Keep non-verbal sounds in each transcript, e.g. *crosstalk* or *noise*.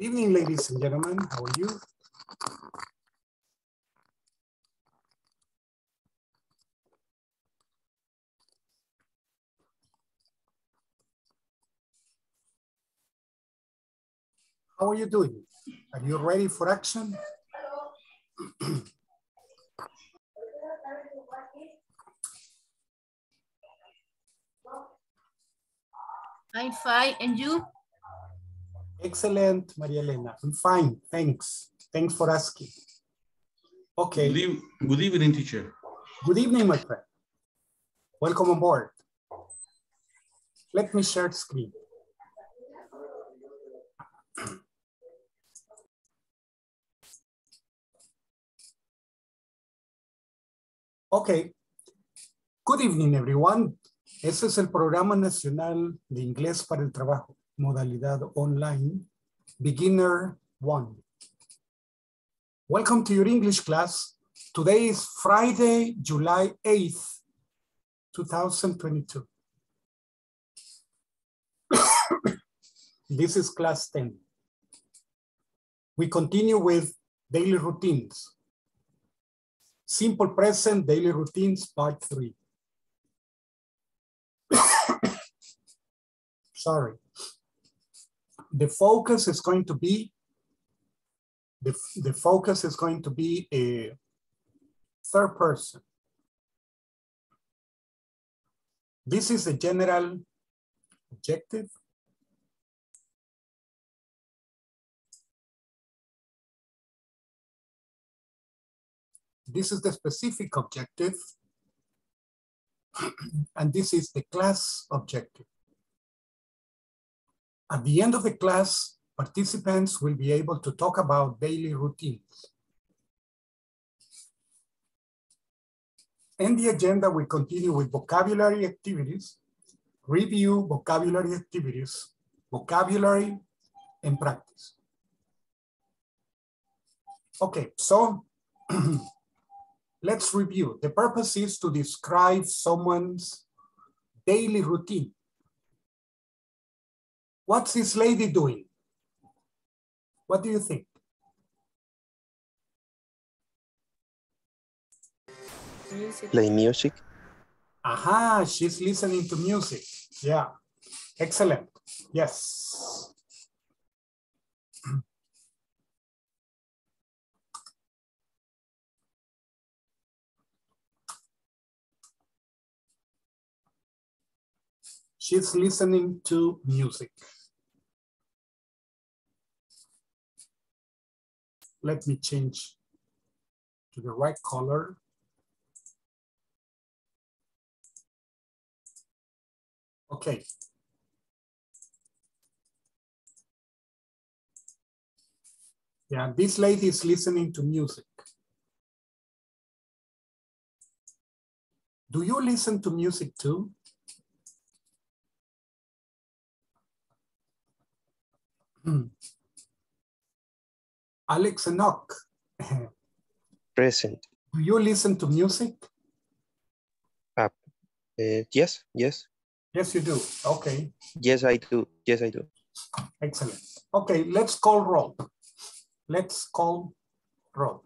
Good evening, ladies and gentlemen. How are you? How are you doing? Are you ready for action? I'm fine, and you? Excellent, Maria Elena. I'm fine, thanks. Thanks for asking. Okay. Good, eve- good evening, teacher. Good evening, my friend. Welcome on board. Let me share the screen. Okay. Good evening, everyone. Este es el Programa Nacional de Inglés para el Trabajo, modalidad online, Beginner 1. Welcome to your English class. Today is Friday, July 8th, 2022. *coughs* this is class 10. We continue with daily routines. Simple present daily routines, part three. *coughs* Sorry. The focus is going to be, the, the focus is going to be a third person. This is the general objective. This is the specific objective. *clears throat* and this is the class objective. At the end of the class, participants will be able to talk about daily routines. In the agenda, we continue with vocabulary activities, review vocabulary activities, vocabulary, and practice. Okay, so *clears throat* let's review. The purpose is to describe someone's daily routine. What's this lady doing? What do you think? Play music. Aha, she's listening to music. Yeah, excellent. Yes. She's listening to music. Let me change to the right color. Okay. Yeah, this lady is listening to music. Do you listen to music too? Hmm. Alex Enoch, Present. do you listen to music? Uh, yes, yes. Yes, you do. Okay, Yes, I do. Yes, I do. excellent. Okay, let's call roll. Let's call roll.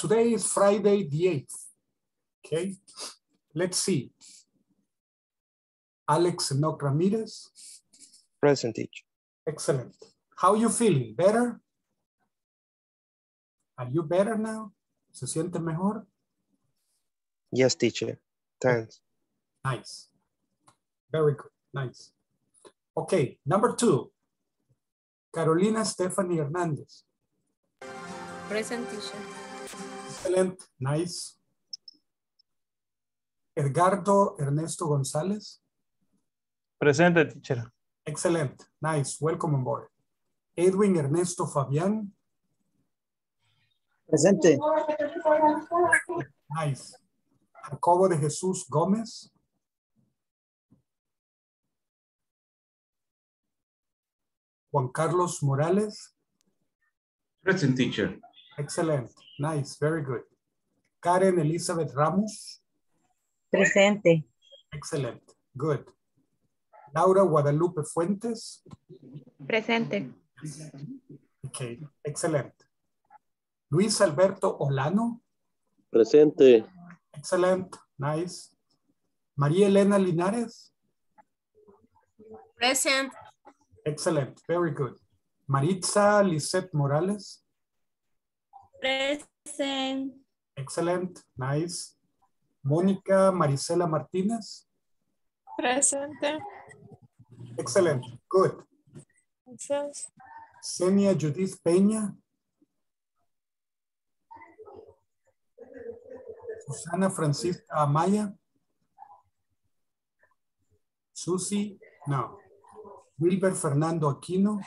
Today is Friday the 8th. Okay, let's see. Alex Enoch Ramirez, Present teacher. excellent. How you feeling? Better? Are you better now? ¿Se siente mejor? Yes, teacher. Thanks. Nice. Very good. Nice. Okay, number two. Carolina Stephanie Hernandez. Present teacher. Excellent. Nice. Edgardo Ernesto González. Presente, teacher. Excellent. Nice. Welcome on board. Edwin Ernesto Fabián. Presente. Nice. Jacobo de Jesús Gómez. Juan Carlos Morales. Present teacher. Excellent. Nice. Very good. Karen Elizabeth Ramos. Presente. Excellent. Good. Laura Guadalupe Fuentes. Presente. Okay. Excellent. Luis Alberto Olano. Presente. Excellent. Nice. María Elena Linares. Present. Excellent. Very good. Maritza Lisette Morales. Present. Excellent. Nice. Mónica Marisela Martínez. Presente. Excellent. Good. Gracias. Senia Judith Peña. Susana Francisca Amaya. Susi, no. Wilber Fernando Aquino.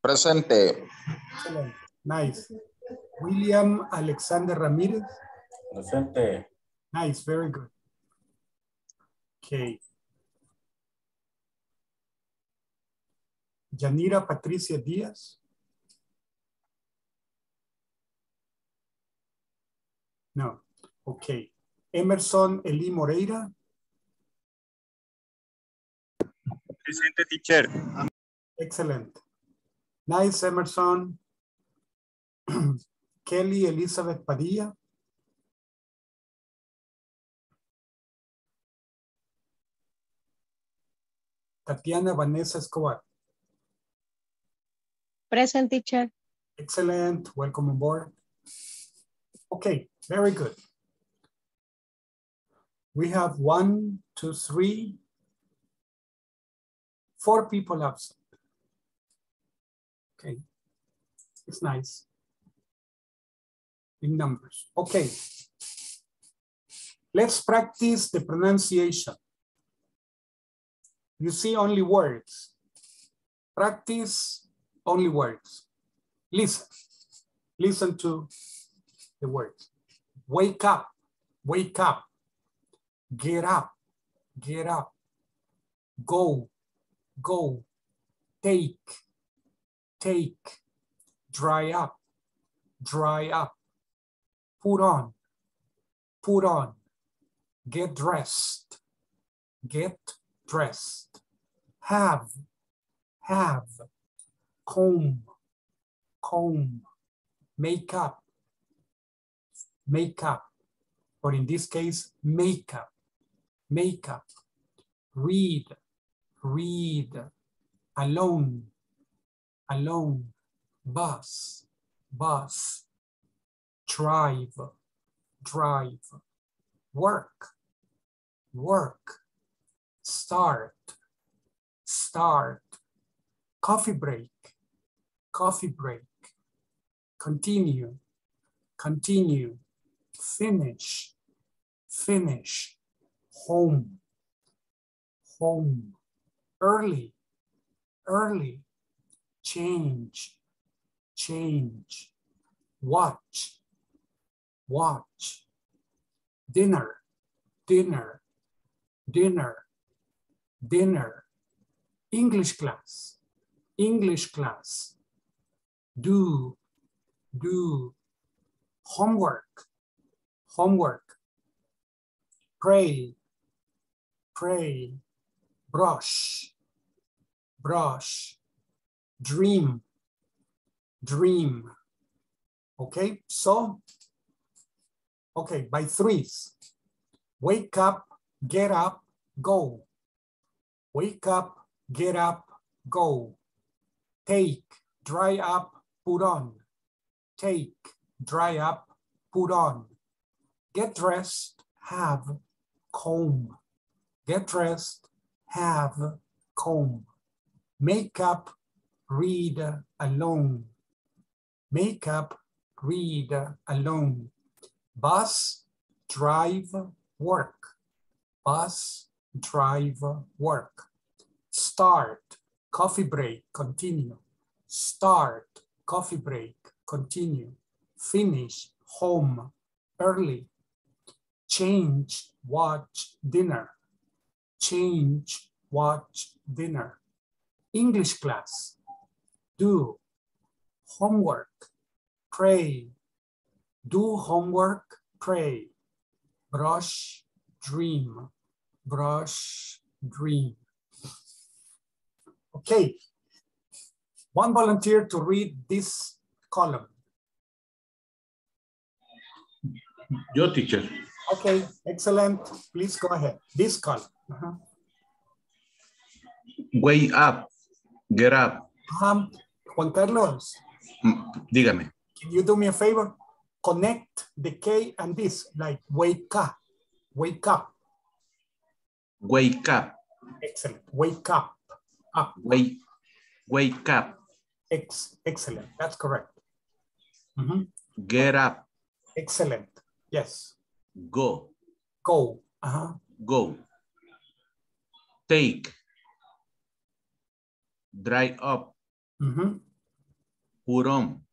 Presente. Excellent. Nice. William Alexander Ramírez. Presente. Nice, very good. Okay. Yanira Patricia Díaz. No. Okay. Emerson Eli Moreira. Presente, teacher. Excellent. Nice, Emerson. *clears throat* Kelly Elizabeth Padilla. Tatiana Vanessa Escobar. Present teacher. Excellent. Welcome on board. Okay, very good. We have one, two, three, four people absent. Okay, it's nice. In numbers. Okay. Let's practice the pronunciation. You see only words. Practice only words. Listen. Listen to the words. Wake up. Wake up. Get up. Get up. Go. Go. Take. Take. Dry up. Dry up. Put on. Put on. Get dressed. Get dressed. Have. Have. Comb. Comb. Make up. Make up. Or in this case, makeup. Makeup. Read. Read. Alone. Alone. Bus. Bus. Drive. Drive. Work. Work. Start. Start. Coffee break. Coffee break. Continue. Continue. Finish. Finish. Home. Home. Early. Early. Change. Change. Watch. Watch. Dinner. Dinner. Dinner. Dinner. English class. English class. Do. Do. Homework. Homework. Pray. Pray. Brush. Brush. Dream. Dream. Okay, so, okay, by threes. Wake up, get up, go. Wake up, get up, go. Take, dry up, put on. Take, dry up, put on. Get dressed, have, comb. Get dressed, have, comb. Make up, read alone. Make up, read alone. Bus, drive, work. Bus, drive, work. Start, coffee break, continue. start, coffee break, continue, finish, home, early, change, watch, dinner, change, watch, dinner, English class, do, homework, pray, do homework, pray, brush, dream, brush, dream. Okay, one volunteer to read this column. Your teacher. Okay, excellent. Please go ahead. This column. Uh -huh. Wake up. Get up. Um, Juan Carlos, Mm, Dígame. can you do me a favor? Connect the K and this, like wake up, wake up. Wake up. Excellent. Wake up, up. Wake. Wake up. Ex excellent. That's correct. Mhm. Get up. Excellent. Yes. Go. Go. Uh-huh. Go. Take. Dry up. Mhm. Put on.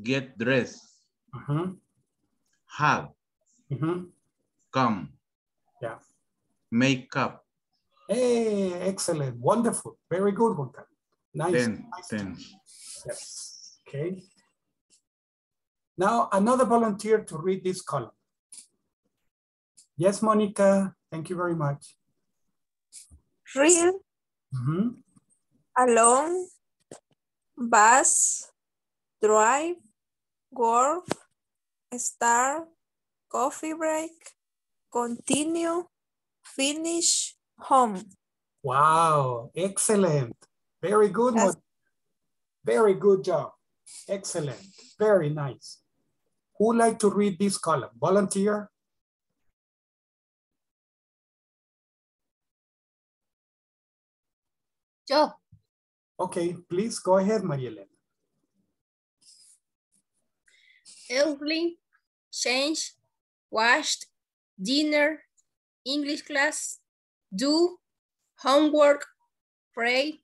Get dressed. Mhm. Have. Mhm. Come. Yeah. Make up. Hey, excellent. Wonderful. Very good, Juan Carlos. Nice. Ten. nice. Ten. Yes. Okay. Now another volunteer to read this column. Yes, Monica. Thank you very much. Read, Mhm. alone, bus, drive, golf, start, coffee break, continue, finish, home. Wow, excellent. Very good. Yes. Mon- Very good job. Excellent. Very nice. Who would like to read this column? Volunteer? Yo, Okay, please go ahead, Maria Elena. Early, change, washed, dinner, English class, do, homework, pray,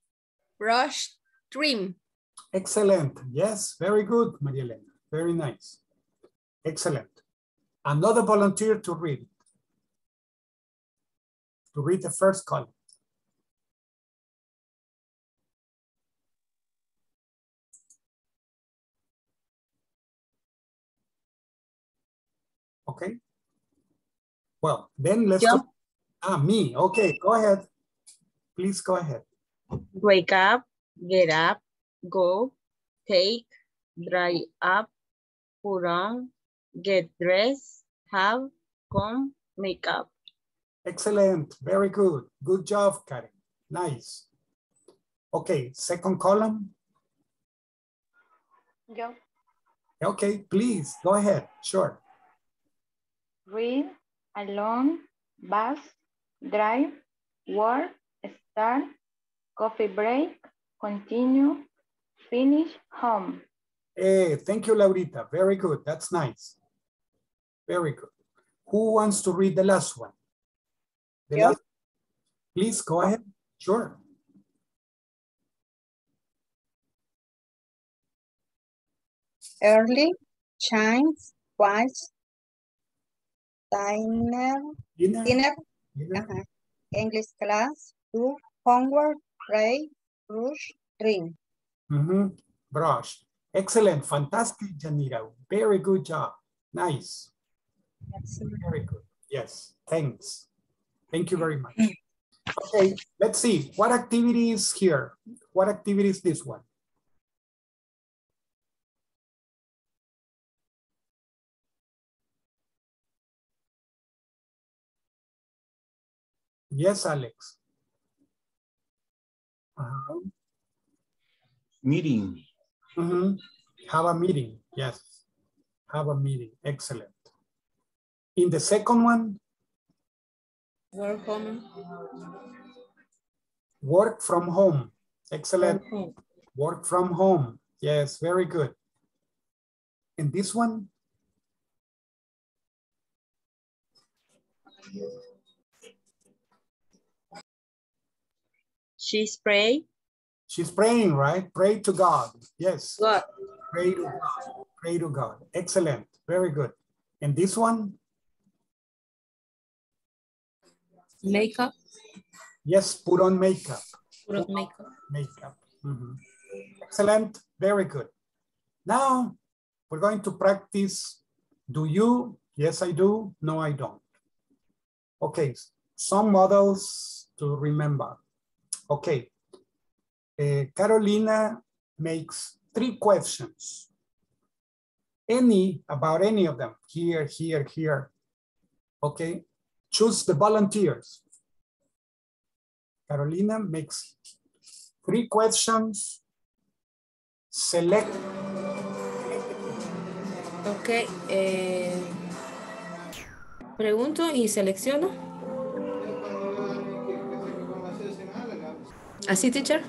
brush, dream. Excellent. Yes, very good, Maria Elena. Very nice. Excellent. Another volunteer to read. To read the first column. Okay. Well, then let's. Yo. go- Ah, me. Okay, go ahead. Please go ahead. Wake up, get up, go, take, dry up, put on, get dressed, have, come, make up. Excellent, very good. Good job, Karen. Nice. Okay, second column. Go. Okay, please, go ahead, sure. Read, alone, bus, drive, work, start, coffee break, continue, finish, home. Hey, thank you, Laurita. Very good, that's nice. Very good. Who wants to read the last one? The Yeah. last, please, go ahead, sure. early, change, wash, dinner, Dinner? dinner, Dinner? ajá, English class, do homework, pray, brush, drink. Mhm, Brush. Excellent, fantastic, Yanira. Very good job. Nice. Very good. Yes, thanks. Thank you very much. Okay, let's see. What activity is here? What activity is this one? Yes, Alex. Uh-huh. Meeting. Mhm. Have a meeting, yes. Have a meeting, excellent. In the second one, Work home. work from home, excellent. Work from home, yes, very good. And this one, She praying. She's praying, right? Pray to God. Yes. God. Pray to God. Pray to God. Excellent. Very good. And this one? Makeup. Yes, put on makeup. Put on makeup. Makeup. Mhm. Excellent. Very good. Now we're going to practice. Do you? Yes, I do. No, I don't. Okay. Some models to remember. Okay. Uh, Carolina makes three questions. Any, about any of them, here, here, here. Okay, choose the volunteers. Carolina makes three questions. Select. Ok. eh, pregunto y selecciono. ¿Así, teacher?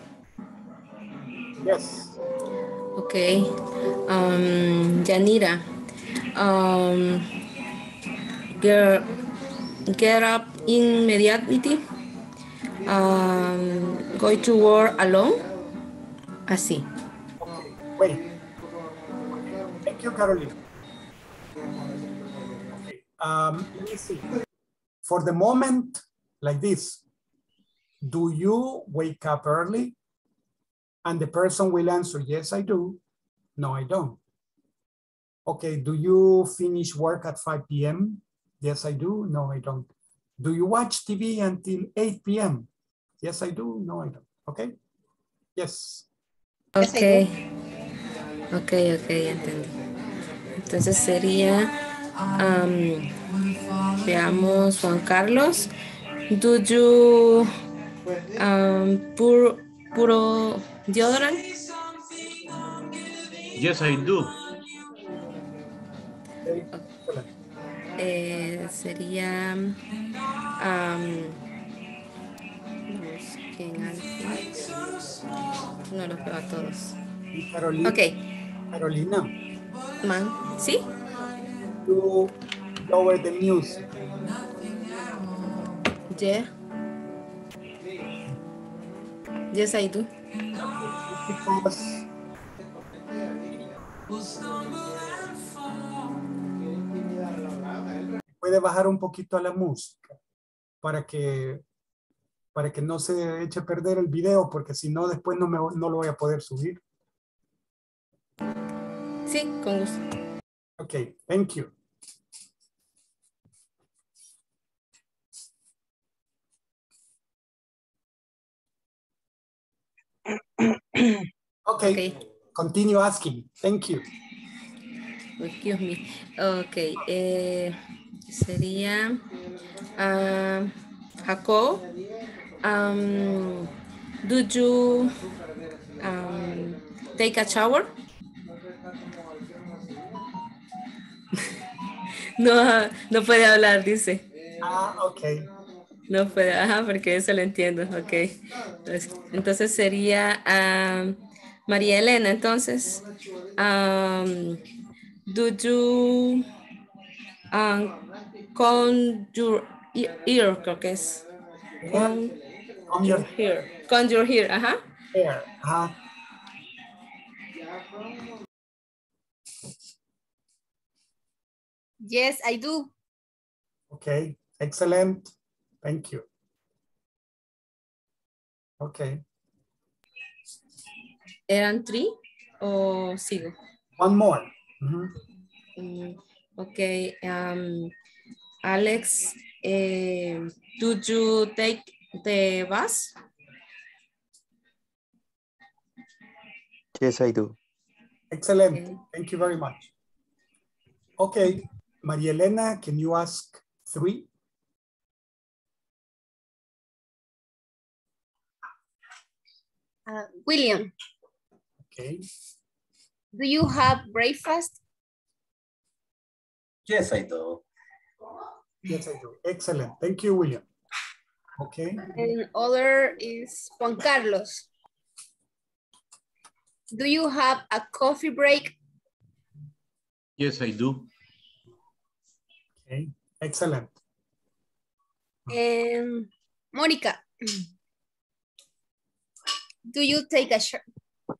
Yes. Ok. Um, Yanira. Um, get, get up immediately. Um, go to work alone. Así. Wait. Thank you, Carolina. Um, let me see. For the moment, like this, do you wake up early? And the person will answer, yes, I do. No, I don't. Okay, do you finish work at 5 p.m.? Yes, I do. No, I don't. Do you watch TV until 8 p.m.? Yes, I do. No, I don't. Okay? Yes. Yes, Ok. Ok, ok, ya entendí. Entonces sería, am, veamos, Juan Carlos. Do you um, pur, puro deodorant? Yes, I do. Okay. Eh, sería, am, vamos, ¿quién antes? No los veo a todos. Carolina. Ok, Carolina, man, ¿sí? you lower the music. Yeah. Yes, I do. Because puede bajar un poquito a la música para que para que no se eche a perder el video porque si no después no, me, no lo voy a poder subir. Sí, con gusto. Ok, thank you. Okay, Ok. continue asking. Thank you. Excuse me. Ok. eh, sería ah, Jacob. um, do you um, take a shower? *laughs* no, no puede hablar, dice. Ah, ok. No puede, ajá, porque eso lo entiendo, ok. Entonces, entonces sería um, María Elena, entonces. um, do you um, con your e- ear, creo que es. Con On your ear. Con your ear, ajá. hair. Ajá. Yes, I do. Okay, excellent. Thank you. Okay, ¿Eran three o sigo? one more. Mhm. Mm, ok, um, Alex, eh, do you take the bus? Yes, I do. Excellent. Okay. Thank you very much. Okay, Maria Elena, can you ask three? Uh, William, Okay, do you have breakfast? Yes, I do. yes, I do. Excellent. Thank you, William. Okay, And other is Juan Carlos. Do you have a coffee break? Yes, I do. okay, excellent. And Mónica, do you take a shirt? *laughs*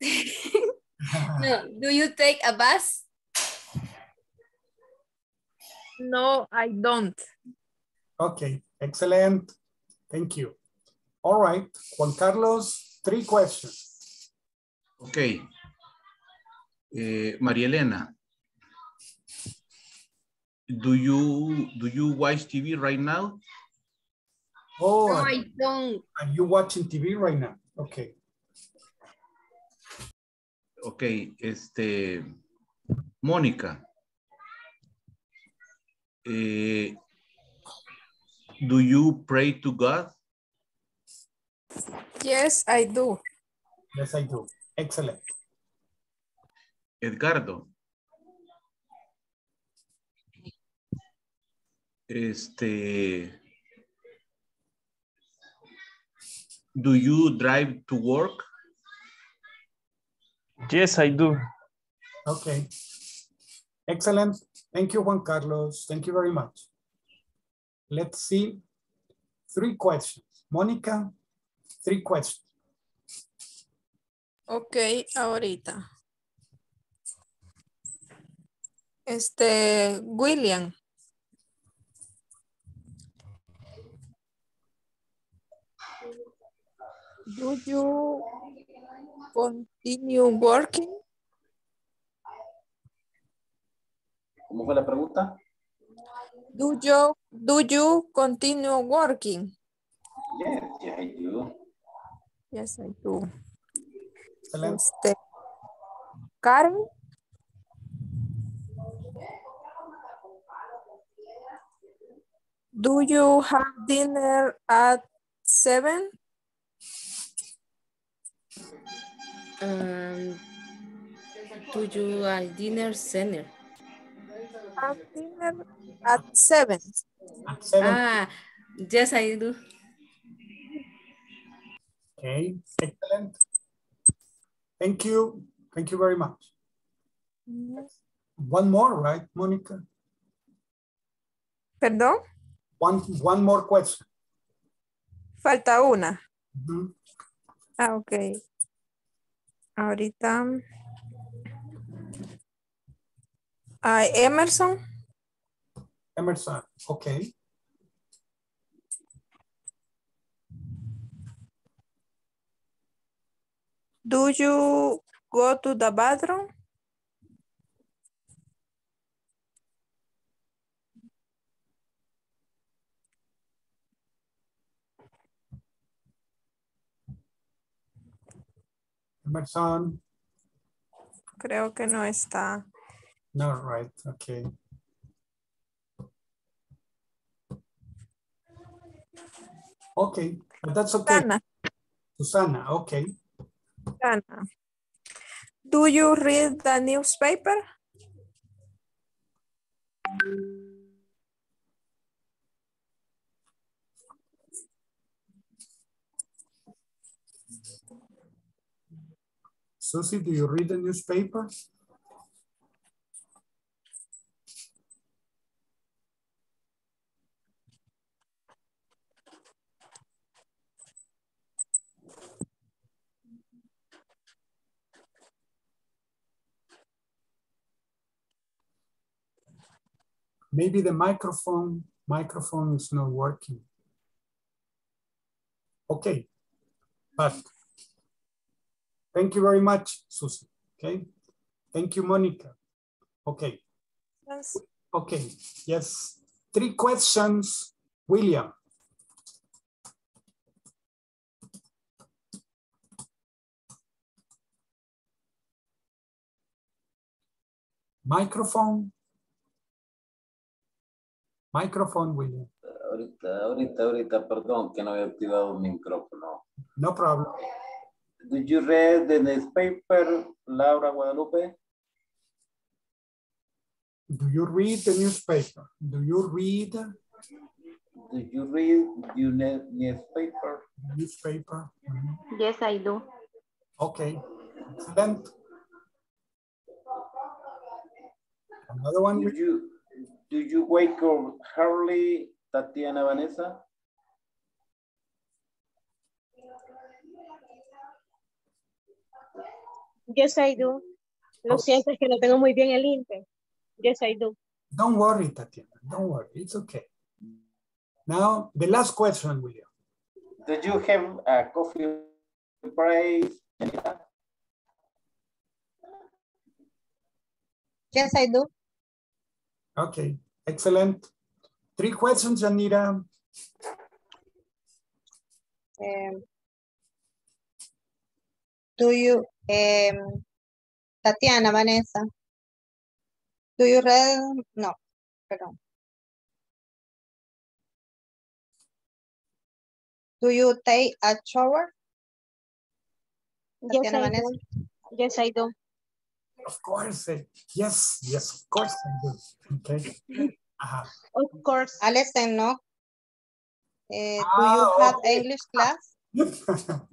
no, do you take a bus? No, I don't. Okay, excellent. Thank you. All right, Juan Carlos, three questions. Okay. Eh, María Elena. Do you do you watch TV right now? Oh, No, I don't. are you watching TV right now? Okay. Ok, este, Mónica. Eh, do you pray to God? Yes, I do. Yes, I do. Excellent. Edgardo. Este, do you drive to work? Yes, I do. Okay. Excellent. Thank you, Juan Carlos. Thank you very much. Let's see. Three questions. Mónica, three questions. Ok, ahorita. Este, William. Do you continue working? ¿Cómo fue la pregunta? Do you, do you continue working? Yes, yes, I do. Yes, I do. Excellent. Este, Karen, do you have dinner at seven? Um, do you a dinner center? At dinner at seven. At seven. Ah, yes, I do. Okay, excellent. Thank you. Thank you very much. One more, right, Monica? Perdón, One, one more question. falta una. Mhm. Ah, ok. Ahorita. Ah, Emerson, Emerson, okay. do you go to the bathroom? Emerson, Creo que no está. no, right, okay. Okay, but that's okay. Susana, Susana, okay. Susana. Do you read the newspaper? Susie, do you read the newspaper? Maybe the microphone, microphone is not working. Okay, but thank you very much, Susie, okay? Thank you, Monica. Okay, Yes. okay, yes. Three questions, William. Microphone. Microphone, William. Ahorita, ahorita, ahorita, perdón que no había activado mi micrófono. No problem. Did you read the newspaper, Laura Guadalupe? Do you read the newspaper? Do you read the Did you read your ne- newspaper? newspaper? Mhm. Yes, I do. Okay, excellent. Another one, Do you, do you wake up early, Tatiana Vanessa? Yes, I do. Lo Okay. siento, es que no tengo muy bien el Inter. Yes, I do. Don't worry, Tatiana. Don't worry. It's okay. Now, the last question, William. Do you have a coffee break? Yes, I do. Okay, excellent. Three questions, Yanira. Um, do you, um, Tatiana, Vanessa, do you read, no, perdón. Do you take a shower? Yes, Tatiana, I Vanessa. do. Yes, I do. Of course. eh, Yes, yes, of course I do. Okay. Ajá. Of course. Alison, no. Eh, do Ah, you have okay. English class? *laughs*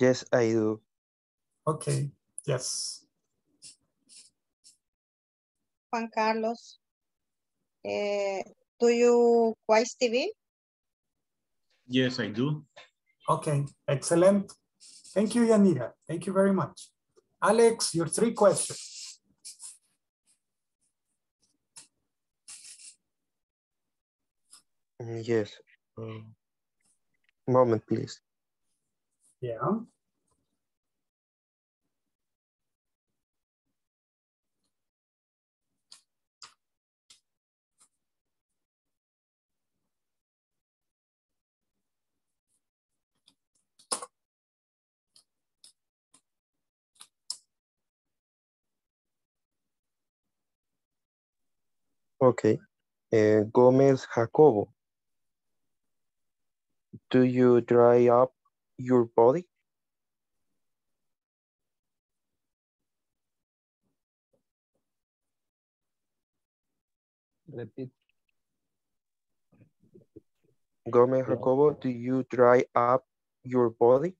Yes, I do. okay, yes. Juan Carlos. Eh, do you watch TV? Yes, I do. Okay, excellent. Thank you, Yanira. Thank you very much. Alex, your three questions. Mm, Yes. Um, moment, please. Yeah. Okay. Uh, Gomez Jacobo. Do you dry up your body? Repeat. Gomez Jacobo, do you dry up your body?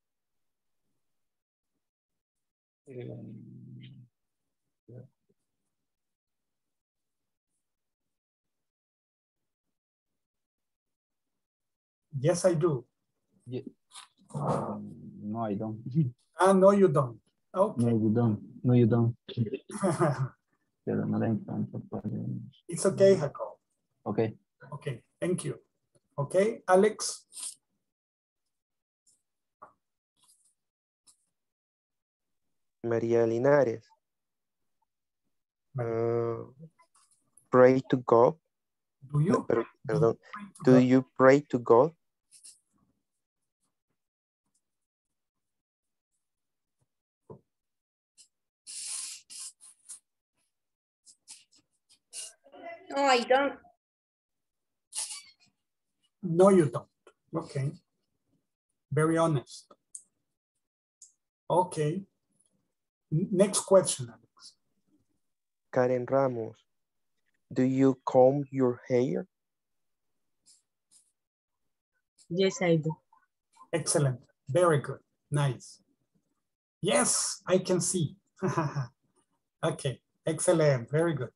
Um, Yes, I do. ye- um, no, I don't. *laughs* Ah, no, you don't. Okay. No, you don't. No, you don't. *laughs* Pero no le encanta. It's okay, Jacob. Okay. Okay, thank you. Okay, Alex. María Linares. Uh, pray to God. Do you? Per- perdón. Do you pray to God? No, I don't. No, you don't. Okay. Very honest. Okay. Next question, Alex. Karen Ramos. Do you comb your hair? Yes, I do. Excellent. Very good. Nice. Yes, I can see. *laughs* okay. Excellent. Very good.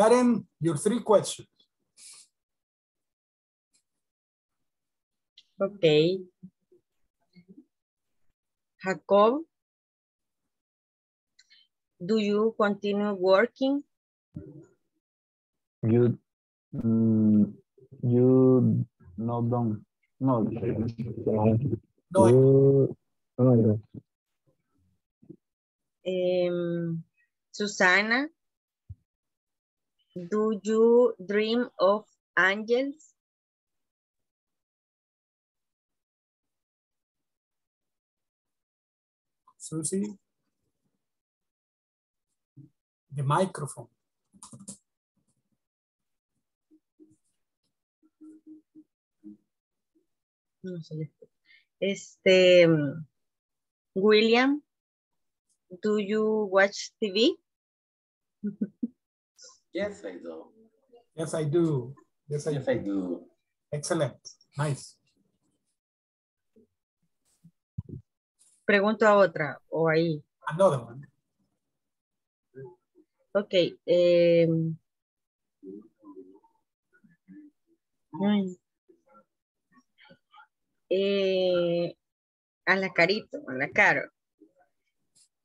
Karen, your three questions. Okay. Jacob, do you continue working? You, mm, you no don't. No. No, I- You- no, don't. Um, Susana, do you dream of angels? Susie. The microphone. No escucha. Este, mm, William, do you watch TV? *laughs* Yes, I do. Yes, I do. Yes, I Yes, do. I do. Excellent. Nice. Pregunto a otra, o ahí. Another one. Ok. ay. Eh, a la carito, a la cara.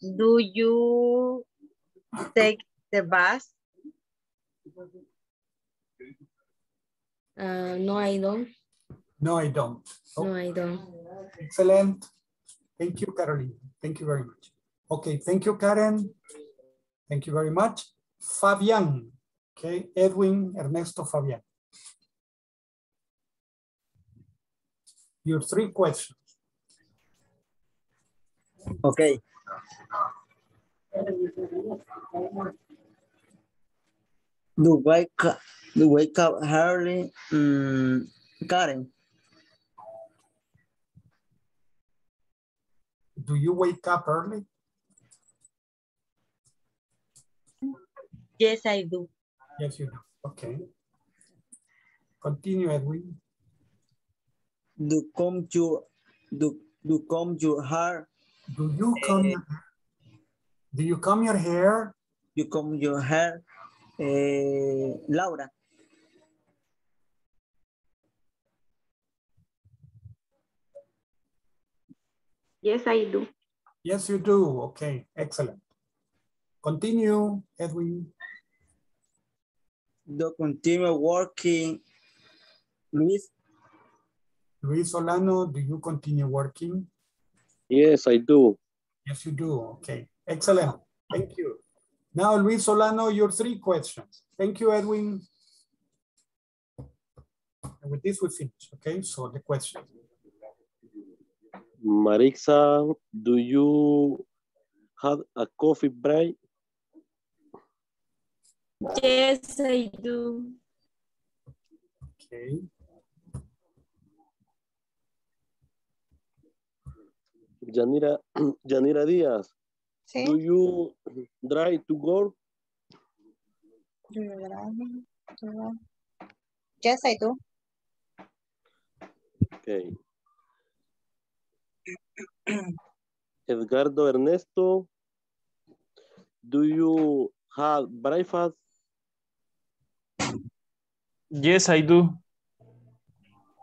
Do you take the bus? Uh, no, I don't. No, I don't. No, I don't. Excellent. Thank you, Caroline. Thank you very much. Okay, thank you, Karen. Thank you very much. Fabian. Okay, Edwin Ernesto Fabian. Your three questions. Okay. Do wake up, do wake up early, mm, Karen? Do you wake up early? Yes, I do. Yes, you do. Okay. Continue, Edwin. Do comb your do do comb your hair? Do you comb your Do you comb your hair? You comb your hair, eh, Laura? Yes, I do. Yes, you do. Okay, excellent. Continue, Edwin. Do continue working, Luis? Luis Solano, do you continue working? Yes, I do. Yes, you do. Okay, excellent. Thank you. Now, Luis Solano, your three questions. Thank you, Edwin. And with this, we finish. Okay, so the question. Maritza, do you have a coffee break? Yes, I do. Okay. Yanira, Yanira *clears throat* Díaz, Sí. do you drive to work? Do you drive? Do you- Yes, I do. Okay. Edgardo Ernesto, do you have breakfast? Yes, I do.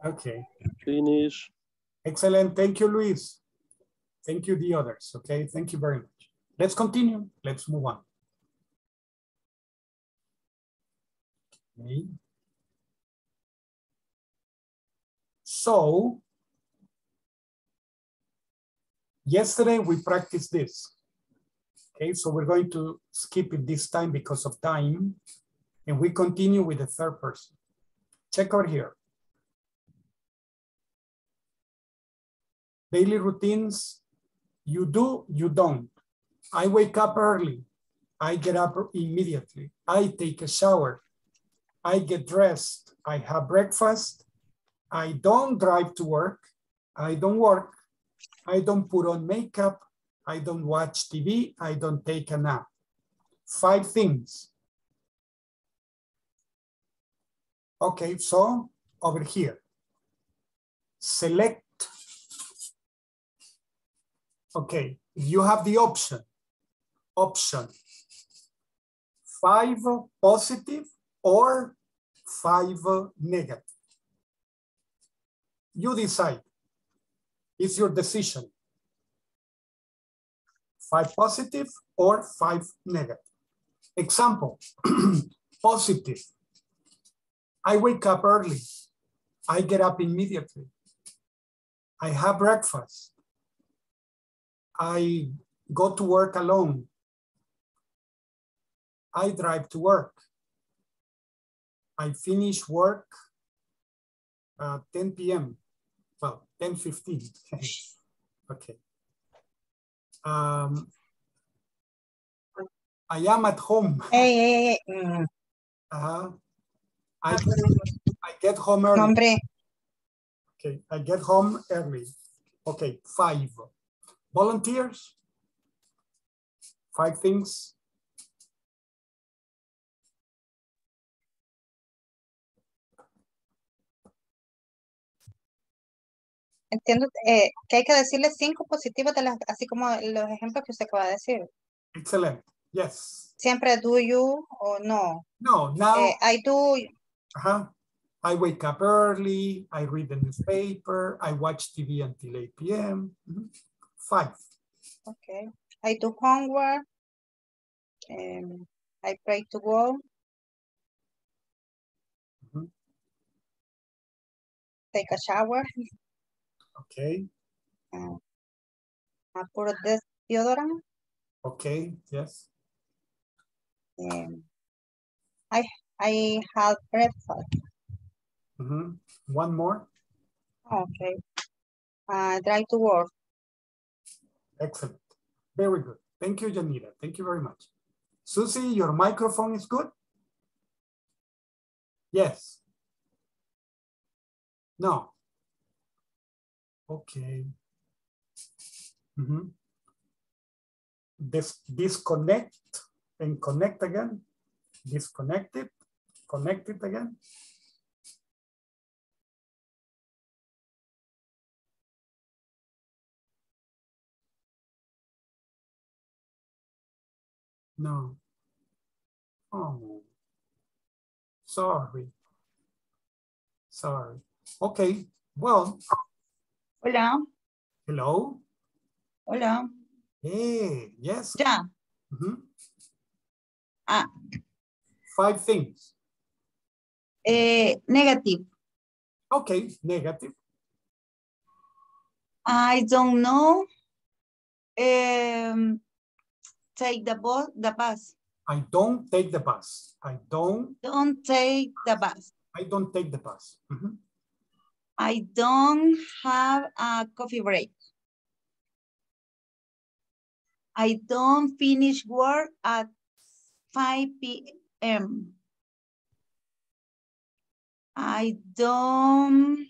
Okay. Finish. Excellent. Thank you, Luis. Thank you, the others. Okay, thank you very much. Let's continue. Let's move on. Okay. So, yesterday we practiced this. Okay, so we're going to skip it this time because of time. And we continue with the third person. Check out here. Daily routines, you do, you don't. I wake up early. I get up immediately. I take a shower. I get dressed. I have breakfast. I don't drive to work. I don't work. I don't put on makeup. I don't watch TV. I don't take a nap. Five things. Okay, so over here, select. Okay, you have the option, option five positive or five negative. You decide. It's your decision. Five positive or five negative. Example, *clears throat* positive. I wake up early. I get up immediately. I have breakfast. I go to work alone. I drive to work. I finish work at 10 p.m. Well, 10 15. *laughs* okay. Um, I am at home. Hey, hey, hey. mm, *laughs* Uh-huh. I, I get home early. Hombre, Okay, I get home early. Okay, five. Volunteers? Five things. Entiendo eh, que hay que decirle cinco positivos de las, así como los ejemplos que usted acaba de decir. Excellent. Yes. Siempre do you o no. No, now. Eh, I do, Ajá. I wake up early, I read the newspaper, I watch TV until 8 p.m. Five. Okay. I do homework. Um, I pray to God. Take a shower. Okay, I put this deodorant. okay, yes. Um, I I had breakfast. Mhm. One more. Okay. Uh, drive to work. Excellent. Very good. Thank you, Janita. Thank you very much. Susie, your microphone is good? Yes. No. Okay. Mhm. Dis disconnect and connect again. Disconnected, connected again. No. Oh. Sorry. Sorry. Okay. Well, Hola, hello. hola. Hey, yes. Ya. Mhm. Ah, Five things. eh, negative. Okay, negative. I don't know. Um, take the bus, the bus. I don't take the bus. I don't, Don't take the bus. I don't take the bus. Mhm. I don't have a coffee break. I don't finish work at 5 p.m. I don't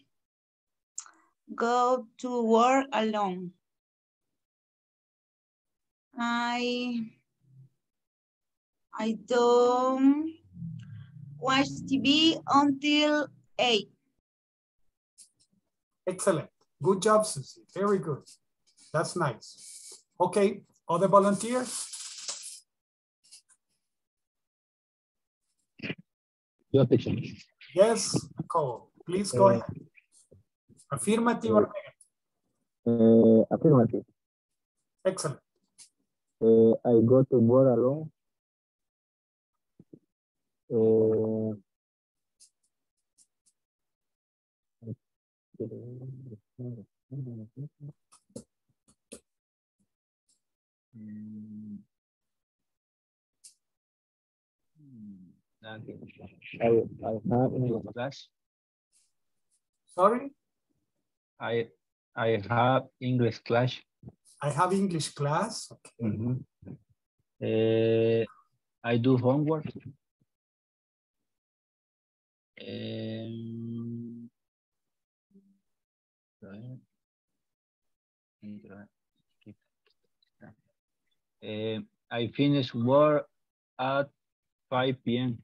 go to work alone. I I don't watch TV until 8. Excellent. Good job, Susie. Very good. That's nice. Okay, other volunteers? Yo, teacher. Yes, Nicole, please go Eh, ahead. Affirmative or negative? Uh, affirmative. Excellent. Uh, I go to work alone. Uh, I, I have English class. Sorry, I I have English class. I have English class. Okay. Mhm. Uh, I do homework. Um, uh, I finish work at 5 p.m.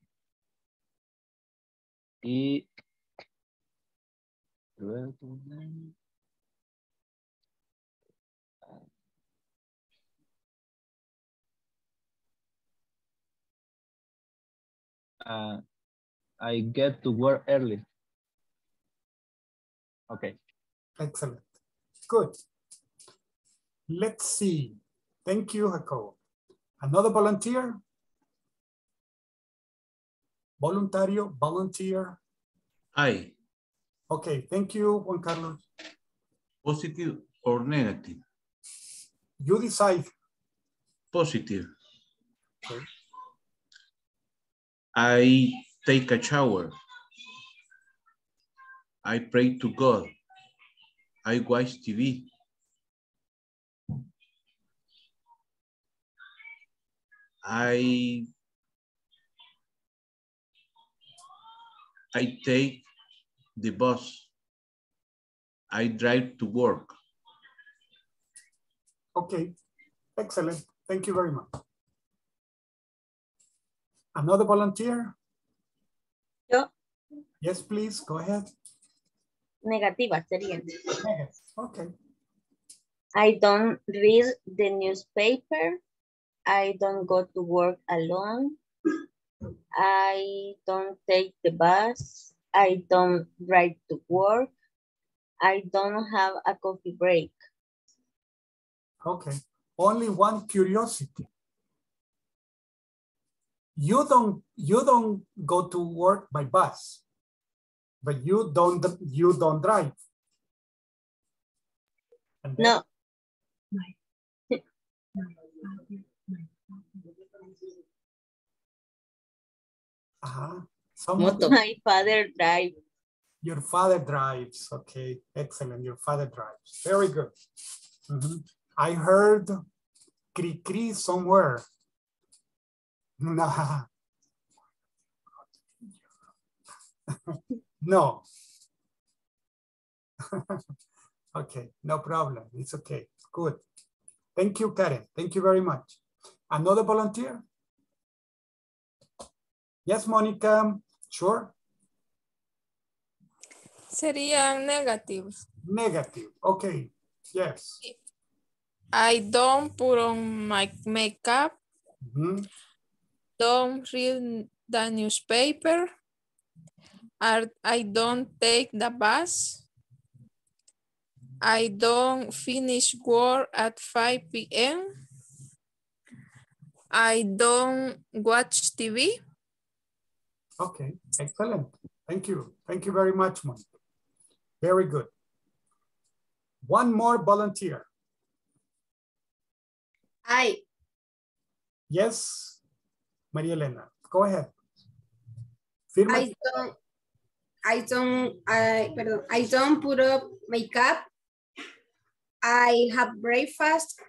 Uh, I get to work early. Okay. Excellent. Good. Let's see. Thank you, Jacobo. Another volunteer? Voluntario, volunteer. I, Okay, thank you, Juan Carlos. positive or negative? You decide. Positive. Okay. I take a shower. I pray to God. I watch TV. I I take the bus. I drive to work. Okay, excellent. Thank you very much. Another volunteer? Yo, Yes, please, go ahead. Negativa sería. Okay, I don't read the newspaper. I don't go to work alone. I don't take the bus. I don't drive to work. I don't have a coffee break. Okay. Only one curiosity. You don't you don't go to work by bus, but you don't you don't drive. And No. Uh-huh. Someone- My father drives. Your father drives. Okay, excellent. Your father drives. Very good. Mhm. I heard cri cri somewhere. *laughs* *laughs* No. *laughs* okay, no problem. It's okay. Good. Thank you, Karen. Thank you very much. Another volunteer? Yes, Monica. Sure. Sería negative. Negative. Okay. Yes. I don't put on my makeup. Mhm. Don't read the newspaper. I, I don't take the bus. I don't finish work at 5 p.m. I don't watch TV. Okay, excellent. Thank you. Thank you very much, Monica. Very good. One more volunteer. I, Yes, Maria Elena, go ahead. Firma. I don't, I don't, I, perdón, I don't put up makeup. I have breakfast.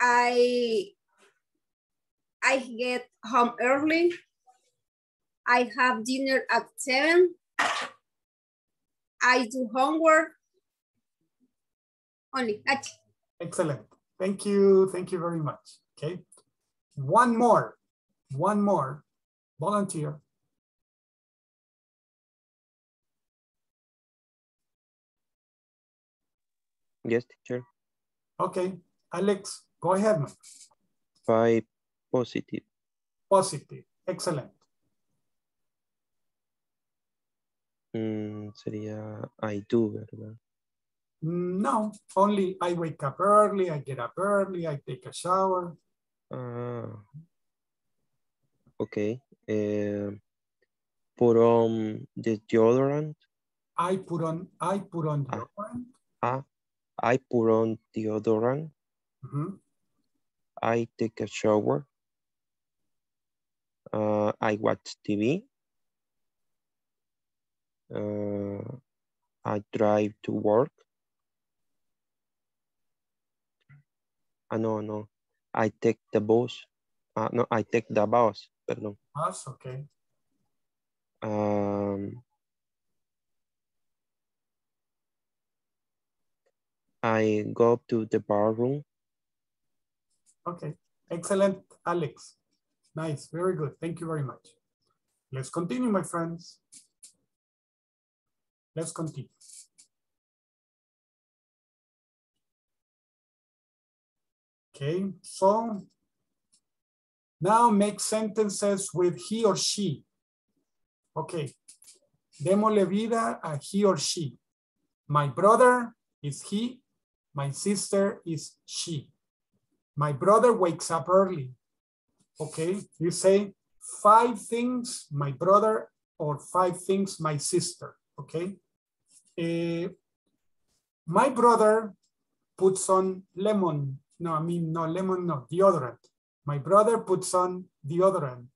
I, I get home early. I have dinner at seven. I do homework. Only, Excellent. Thank you. Thank you very much. Okay. One more. One more volunteer. Yes, teacher. Okay. Alex, go ahead. Five positive. Positive. Excellent. Mm, sería I do, ¿verdad? No, only I wake up early, I get up early, I take a shower. Ah. Okay. Eh, put on the deodorant. I put on, I put on deodorant. Ah, I put on deodorant. Mhm. I take a shower. Uh, I watch TV. Uh, I drive to work. Ah, no, no. I take the bus. Ah, no, I take the bus. Perdón. Bus, okay. Um, I go to the bar room. Okay. Excellent, Alex. Nice. Very good. Thank you very much. Let's continue, my friends. Let's continue. Okay, so now make sentences with he or she. Okay, démosle vida a he or she. My brother is he, my sister is she. My brother wakes up early. Okay, you say five things my brother or five things my sister. Okay, Eh, my brother puts on lemon. No, I mean, no, lemon, no, deodorant. My brother puts on deodorant.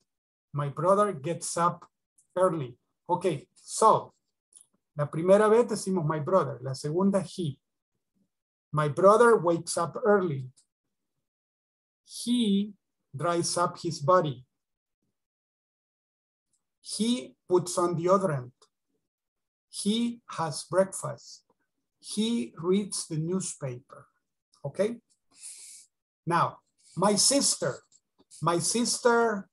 My brother gets up early. Okay, so, la primera vez decimos my brother, la segunda he. My brother wakes up early. He dries up his body. He puts on deodorant. He has breakfast. He reads the newspaper. Okay? Now, my sister. My sister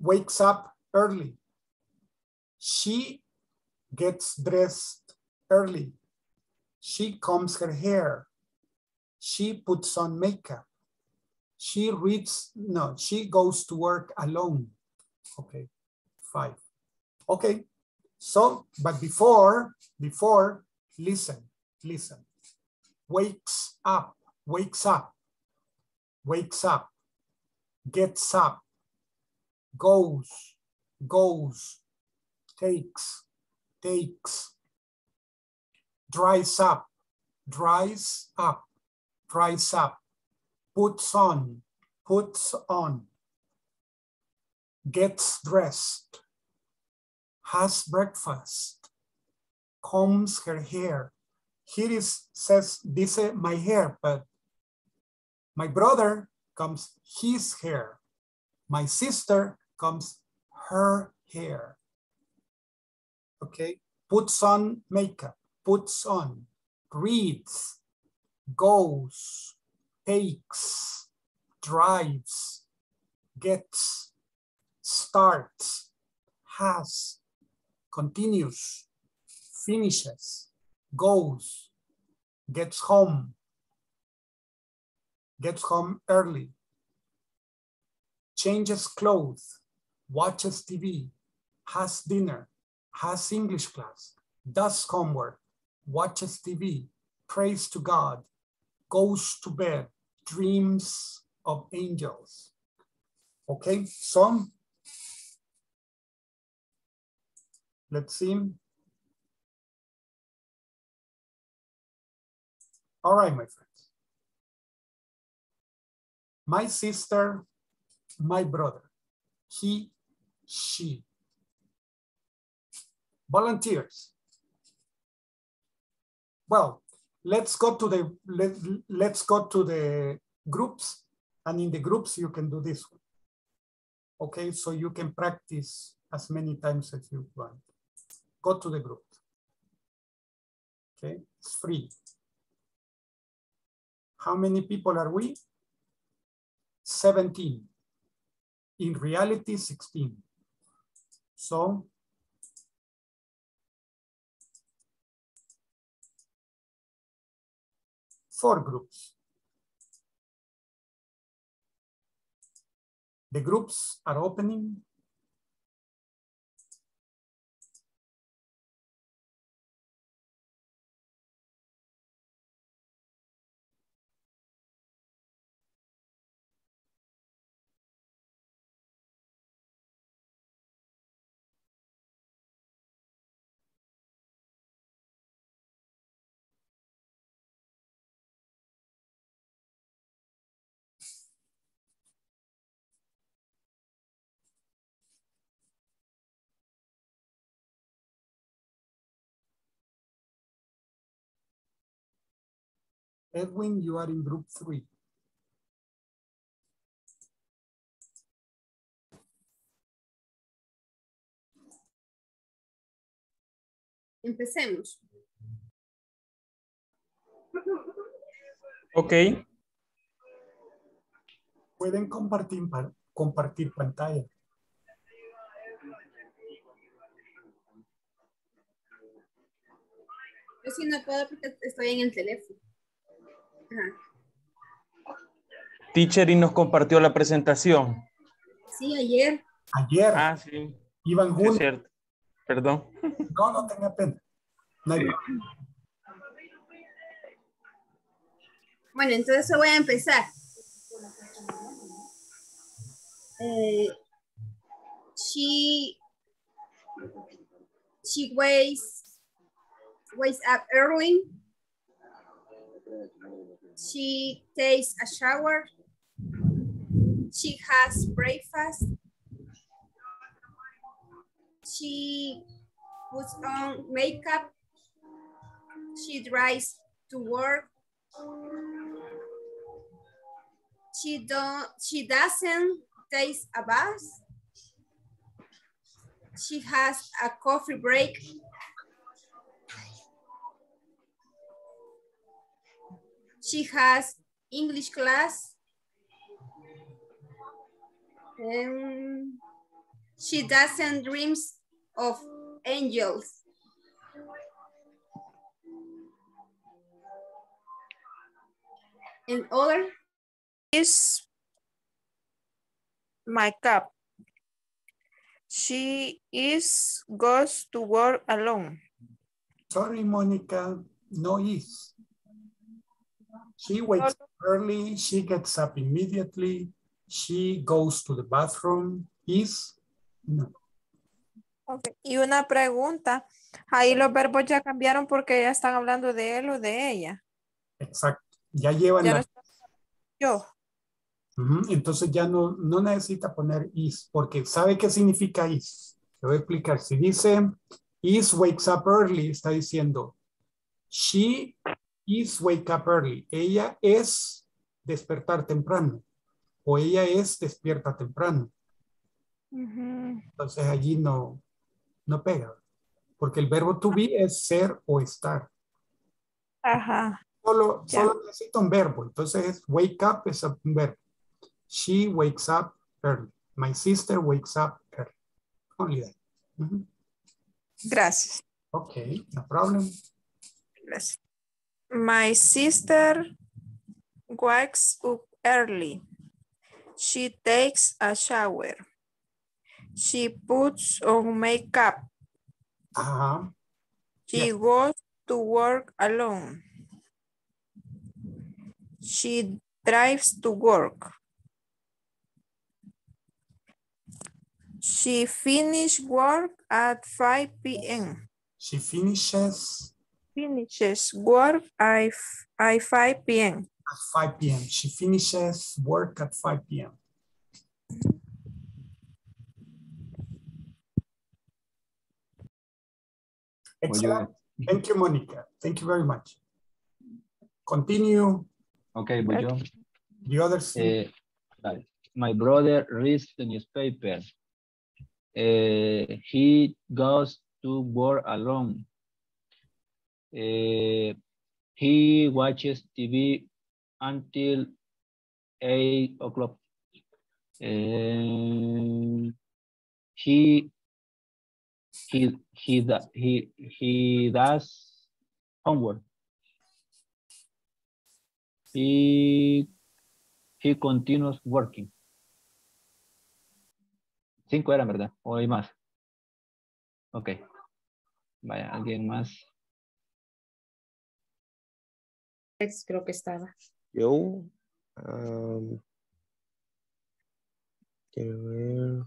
wakes up early. She gets dressed early. She combs her hair. She puts on makeup. She reads, no, she goes to work alone. Okay, five. Okay, So, but before, before, listen, listen. Wakes up, wakes up, wakes up, gets up, goes, goes, takes, takes, dries up, dries up, dries up, puts on, puts on, gets dressed, has breakfast, combs her hair. Here is says this is my hair, but my brother comes his hair. My sister comes her hair. Okay, puts on makeup, puts on, reads, goes, takes, drives, gets, starts, has, continues, finishes, goes, gets home, gets home early, changes clothes, watches TV, has dinner, has English class, does homework, watches TV, prays to God, goes to bed, dreams of angels. Okay, so let's see. All right, my friends. My sister, my brother, he, she. Volunteers. Well, let's go to the let, let's go to the groups and in the groups you can do this one. Okay, so you can practice as many times as you want. Go to the group. Okay, it's free. How many people are we? 17. In reality, 16. So four groups. The groups are opening. Edwin, you are in group three. Empecemos. Ok. Pueden compartir, compartir pantalla. Yo sí no puedo porque estoy en el teléfono. Ajá. Teacher y nos compartió la presentación. Sí, ayer. Ayer. Ah, sí. Iban juntos. es cierto. Perdón. No, no tenga pena. No hay. Bueno, entonces voy a empezar. Eh, she she wakes wakes up early. She takes a shower. She has breakfast. She puts on makeup. She drives to work. She don't she doesn't take a bath. She has a coffee break. She has English class. Um, she doesn't dreams of angels. And other is my cup. She is goes to work alone. Sorry, Monica, no is. She wakes up early, she gets up immediately, she goes to the bathroom, is, no. Ok, Y una pregunta. Ahí los verbos ya cambiaron porque ya están hablando de él o de ella. Exacto. Ya llevan Ya no la- está yo. Entonces ya no, no necesita poner is, porque ¿sabe qué significa is? Te voy a explicar. Si dice is wakes up early, está diciendo she is wake up early. Ella es despertar temprano o ella es despierta temprano. Entonces allí no, no pega. Porque el verbo to be es ser o estar. Ajá. Solo, necesita un verbo. Entonces, wake up es un verbo. She wakes up early. My sister wakes up early. Only that. Gracias. Okay, no problem. Gracias. My sister wakes up early. She takes a shower. She puts on makeup. Ajá. She goes to work alone. She drives to work. She finishes work at 5 p.m. She finishes Finishes work at at 5 p.m. at 5 p.m. She finishes work at 5 p.m. Excellent. Thank you, Monica. Thank you very much. Continue Ok, voy yo. the other Eh, vale. My brother reads the newspaper. Eh, he goes to work alone. Eh, he watches TV until eight o'clock. He he he he he does homework. He he continues working. Cinco eran, ¿verdad? ¿O hay más? Ok. Vaya, alguien más. Alex creo que estaba. Yo. am, quiero ver.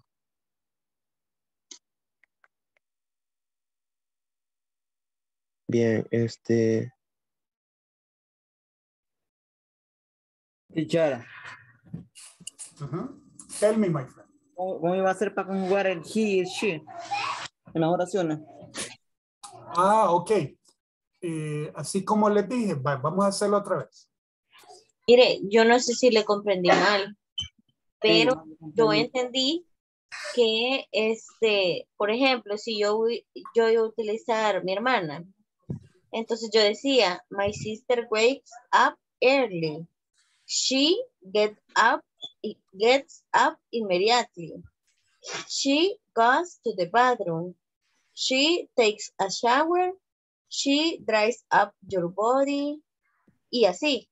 Bien, este. Teacher, Tell me, my friend. ¿cómo iba a hacer para conjugar el he y she en las oraciones? Ah, ok. Eh, así como les dije, va- vamos a hacerlo otra vez. Mire, yo no sé si le comprendí mal, pero yo entendí que, este, por ejemplo, si yo, voy- yo iba a utilizar mi hermana, entonces yo decía, my sister wakes up early. She get up, gets up immediately. She goes to the bathroom. She takes a shower. She dries up your body. Y así.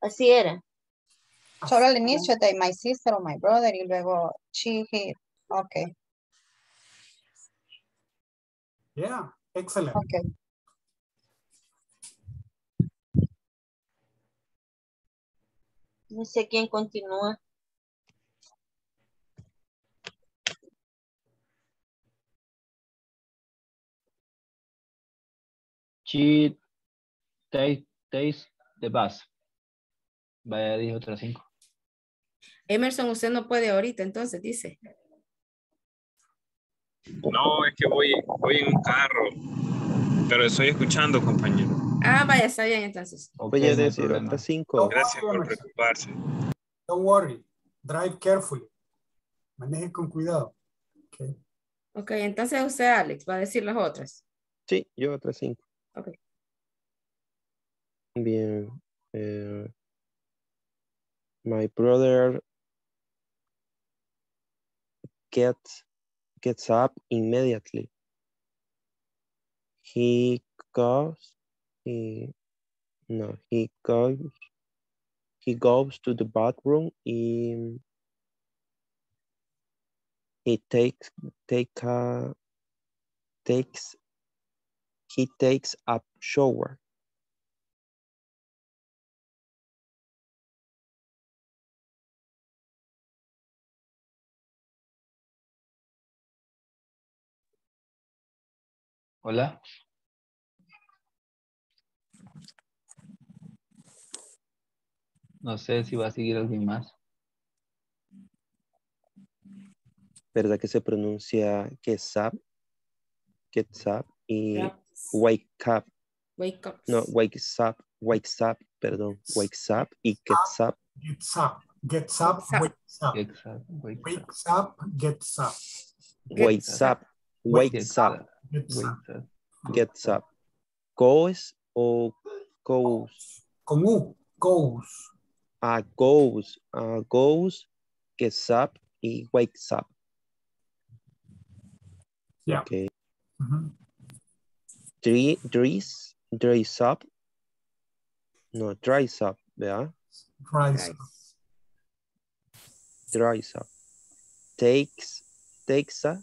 Así era. Solo al inicio de my sister o my brother y luego she, he. Ok, Yeah, excellent. ok. No sé quién continúa. She take, takes the bus. Vaya, dije otras cinco. Emerson, usted no puede ahorita, entonces dice. No, es que voy, voy en un carro. Pero estoy escuchando, compañero. Ah, vaya, está bien entonces. Ok, Voy a decir otras cinco. Gracias por preocuparse. Don't worry. Drive carefully. Maneje con cuidado. Okay. Ok, entonces usted, Alex, va a decir las otras. Sí, yo otras cinco. Ok. Bien. eh, my brother gets gets up immediately. He goes. He no. He goes. He goes to the bathroom. Y, He takes take a takes he takes a shower. Hola. No sé si va a seguir alguien más. ¿Verdad que se pronuncia? Gets up y. wake up. Wake up. No, wakes up, wakes up, perdón, wakes up y gets up. Gets up. Gets up. Wakes up. Wake. Wakes up. Gets up. Wakes up, wakes up, Gets up. Goes o goes. Con U. Goes. Ah, goes, ah, goes, gets up y wakes up. Yeah. Okay. Dress, dress up. No, dries up, ¿verdad? Rise up. Dries up. Takes, takes a,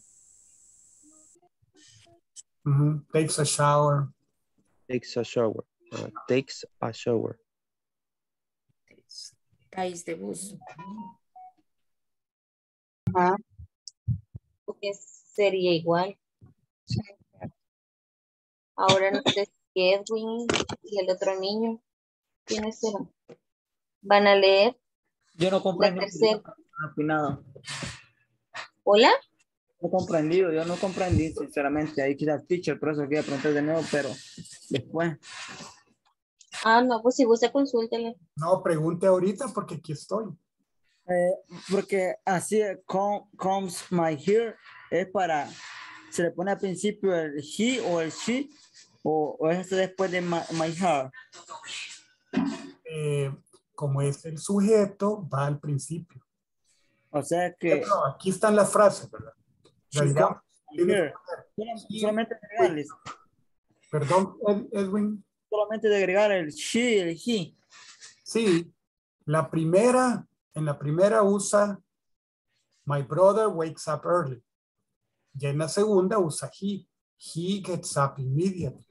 Ujú. Takes a shower. takes a shower. Ah, takes a shower. Caes de buzo. Ajá. Porque sería igual. Ahora no sé si Edwin y el otro niño, ¿quiénes serán? Van a leer Yo no la comprendí. tercera. Opinado. ¿Hola? No comprendido, yo no comprendí, sinceramente. Ahí quizás teacher, por eso quería preguntar de nuevo, pero después. Ah, no, pues si gusta consúltele. No, pregunte ahorita porque aquí estoy. Eh, porque así com- comes my hair es para, se le pone al principio el he o el she, o, o es después de my, my hair. Eh, como es el sujeto, va al principio. O sea que No, aquí están las frases, ¿verdad? hair. Sol- solamente agregarles, Perdón, Ed- Edwin. solamente de agregar el she, el he. Sí, la primera, en la primera usa My brother wakes up early. Y en la segunda usa he. He gets up immediately.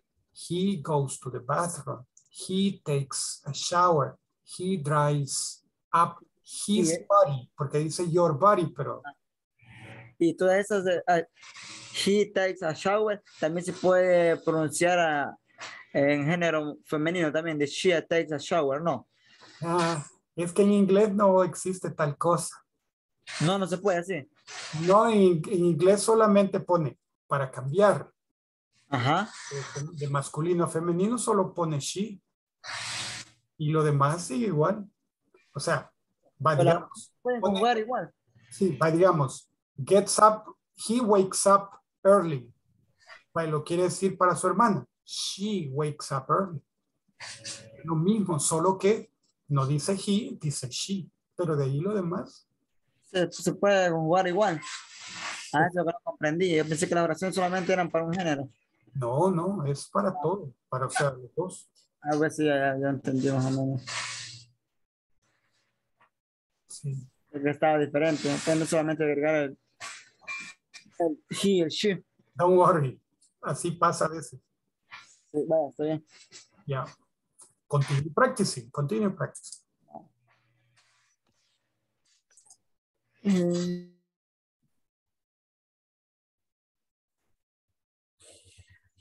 He goes to the bathroom. He takes a shower. He dries up his body, porque dice your body, pero Y todas esas ah, he takes a shower también se puede pronunciar a- en género femenino también de she takes a shower, no. ah, es que en inglés no existe tal cosa. No, no se puede así. No, en, en inglés solamente pone para cambiar Ajá. de masculino a femenino, solo pone she. Y lo demás sigue igual. O sea, va, Pero la- digamos, Pueden pone- jugar igual. sí, va, digamos, gets up, he wakes up early. Va, lo quiere decir para su hermana. She wakes up early. Lo mismo, solo que no dice he, dice she. Pero de ahí lo demás. Se, se puede jugar igual. Ah, eso que no comprendí. Yo pensé que las oraciones solamente eran para un género. No, no, es para todo, para o sea, los dos. A ver si ya, ya, entendí más o menos. Sí. Porque estaba diferente. Entonces no solamente agregar el, el he, el she. Don't worry, así pasa a veces. Sí, vaya, está bien. Ya. Continue practicing, continue practicing.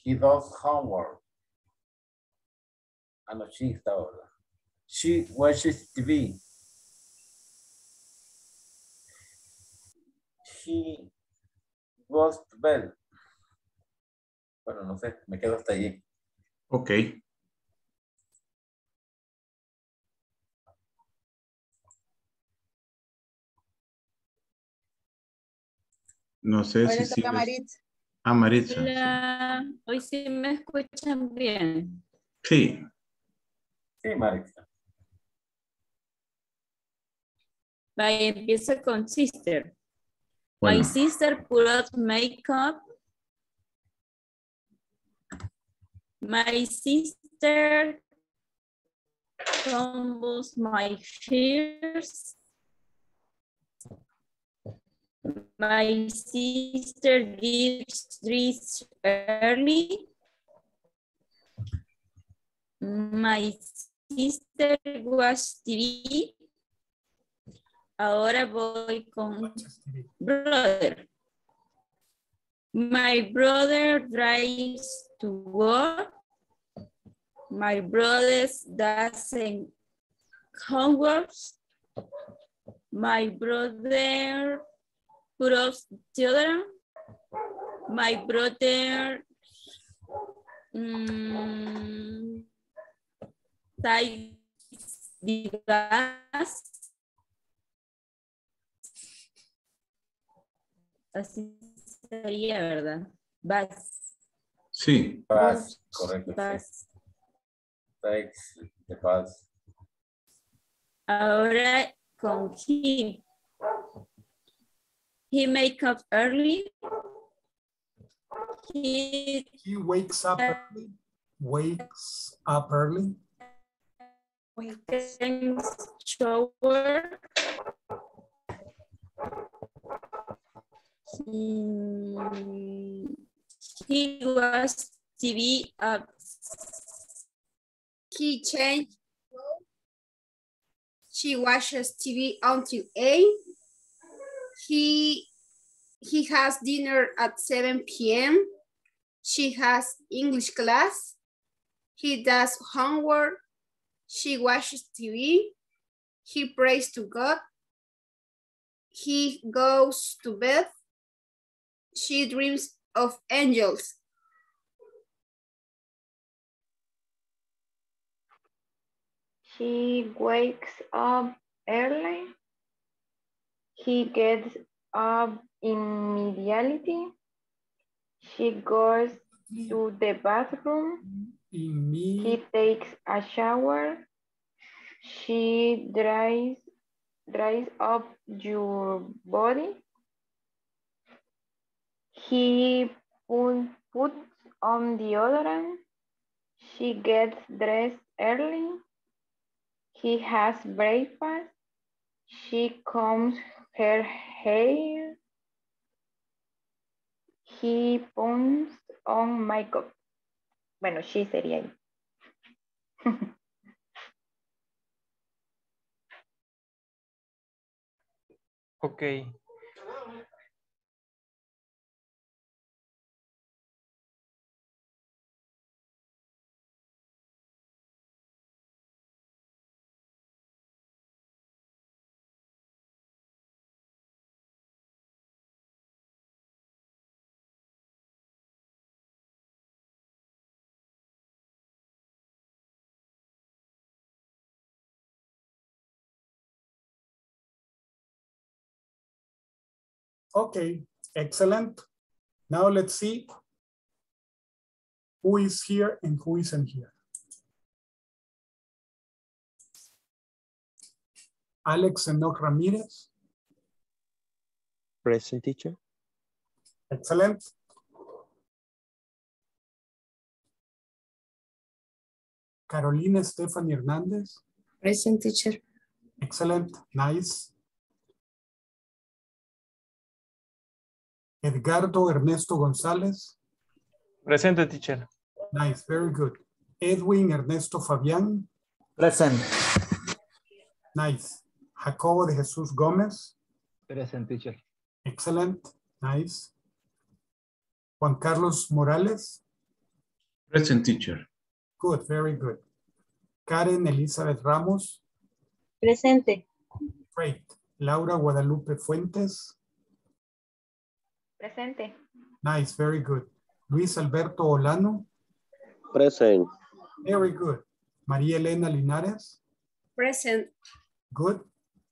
He does homework. Ah, no, she está ahora. She watches TV. He goes to bed. Bueno, no sé, me quedo hasta allí. Ok. No sé si sigues-. Ah, Maritza. Hola, hoy sí me escuchan bien. Sí. Sí, Maritza. Vaya, empieza con sister. My Bueno. sister put on makeup. My sister combs my hairs. My sister gives dress early. My sister watch TV. Ahora voy con brother. My brother drives to work. My brother doesn't homework. My brother Gross children. My brother mm, um, divas. Así sería, ¿verdad? Vas. Sí. Vas, correcto. Vas. Sí. de paz. Ahora con him. He make up early. He He wakes up early. Wakes up early. takes shower. He, he was TV up. Uh, he changed. She watches TV until 8. He he has dinner at 7 p.m. She has English class. He does homework. She watches TV. He prays to God. He goes to bed. She dreams of angels. She wakes up early. He gets up immediately. She goes to the bathroom. He takes a shower. She dries dries up your body. He put, puts on the other deodorant. She gets dressed early. He has breakfast. She combs her hair. He puts on makeup. Bueno, she sería ahí. *laughs* Ok. Okay, excellent. Now let's see who is here and who isn't here. Alex Enoch Ramirez, Present teacher. excellent. Carolina Stephanie Hernandez, Present teacher. excellent, nice. Edgardo Ernesto González, Presente, teacher. nice, very good. Edwin Ernesto Fabián, Present. nice. Jacobo de Jesús Gómez, Present, teacher. excellent, nice. Juan Carlos Morales, Present teacher. good, very good. Karen Elizabeth Ramos, Presente. great. Laura Guadalupe Fuentes, Presente. nice, very good. Luis Alberto Olano, Present. very good. María Elena Linares, Present. good.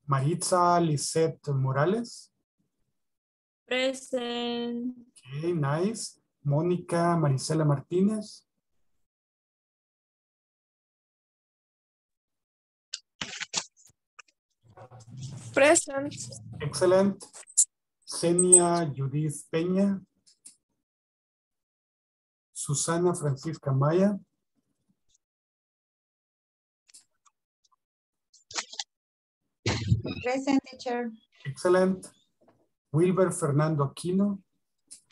Maritza Lisette Morales, Present. okay, nice. Mónica Marisela Martínez, Present. excellent. Senia Judith Peña, Susana Francisca Maya, Present teacher. excellent. Wilber Fernando Aquino.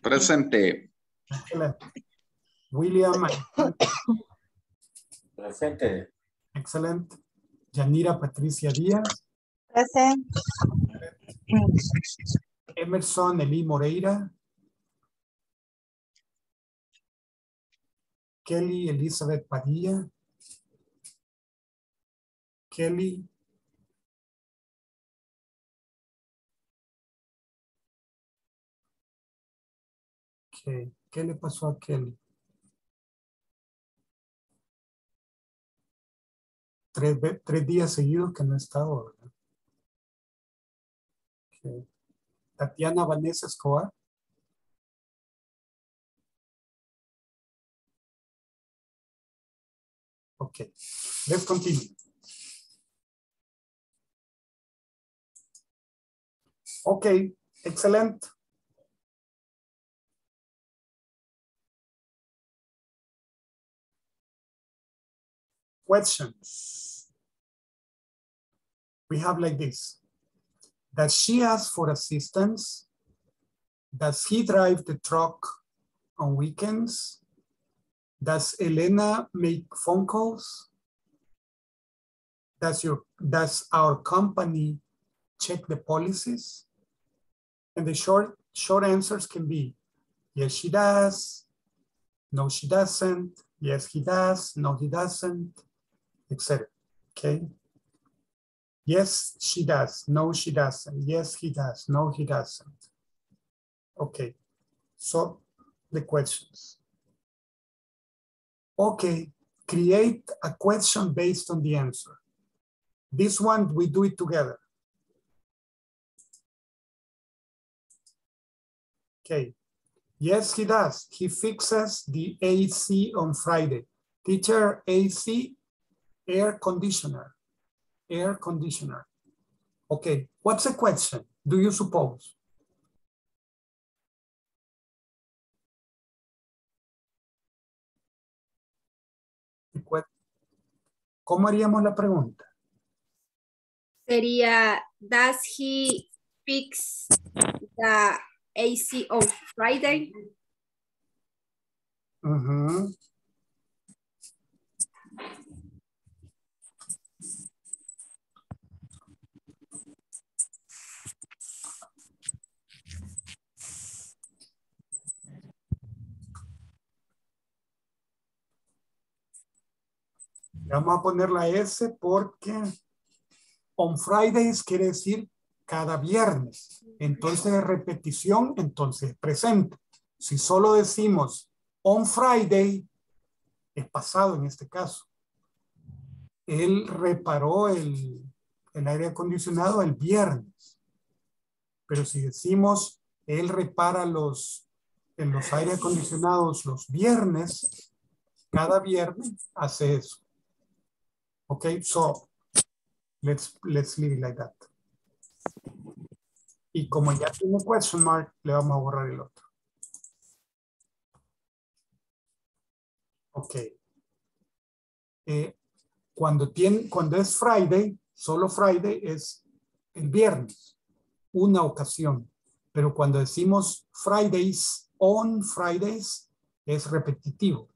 Presente. Excelente. William. *coughs* Presente. Excelente. Yanira Patricia Díaz. Present. Emerson Eli Moreira. Kelly Elizabeth Padilla. Kelly. Ok, ¿Qué le pasó a Kelly? Tres, tres días seguidos que no estaba, ¿verdad? Ok. Tatiana Vanessa Escobar. Okay, let's continue. Okay, excellent. Questions. We have like this. Does she ask for assistance? Does he drive the truck on weekends? Does Elena make phone calls? Does your does our company check the policies? And the short short answers can be yes, she does, no, she doesn't, yes, he does, no, he doesn't, etc. Okay. Yes, she does. No, she doesn't. Yes, he does. No, he doesn't. Okay. So the questions. Okay, create a question based on the answer. This one, we do it together. Okay. Yes, he does. He fixes the AC on Friday. Teacher, AC, air conditioner, air conditioner. Okay, what's the question? Do you suppose? ¿Cómo haríamos la pregunta? Sería, does he fix the AC on Friday? Ujú. Vamos a poner la S porque on Fridays quiere decir cada viernes. Entonces repetición, entonces presente. Si solo decimos on Friday, es pasado en este caso. Él reparó el, el aire acondicionado el viernes. Pero si decimos él repara los, en los aire acondicionados los viernes, cada viernes hace eso. Okay, so let's let's leave it like that. Y como ya tiene question mark, le vamos a borrar el otro. Ok. Eh, cuando, tiene, cuando es Friday, solo Friday es el viernes, una ocasión. Pero cuando decimos Fridays, on Fridays, es repetitivo.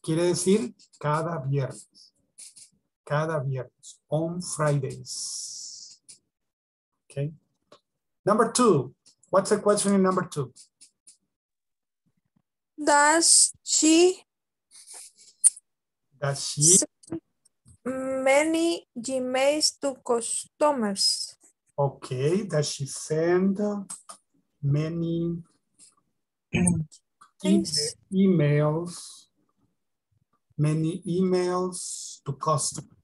Quiere decir cada viernes cada viernes, on Fridays. Okay. Number two, what's the question in number two? Does she Does she, many Gmails to customers? okay, does she send many e- emails, many emails to customers?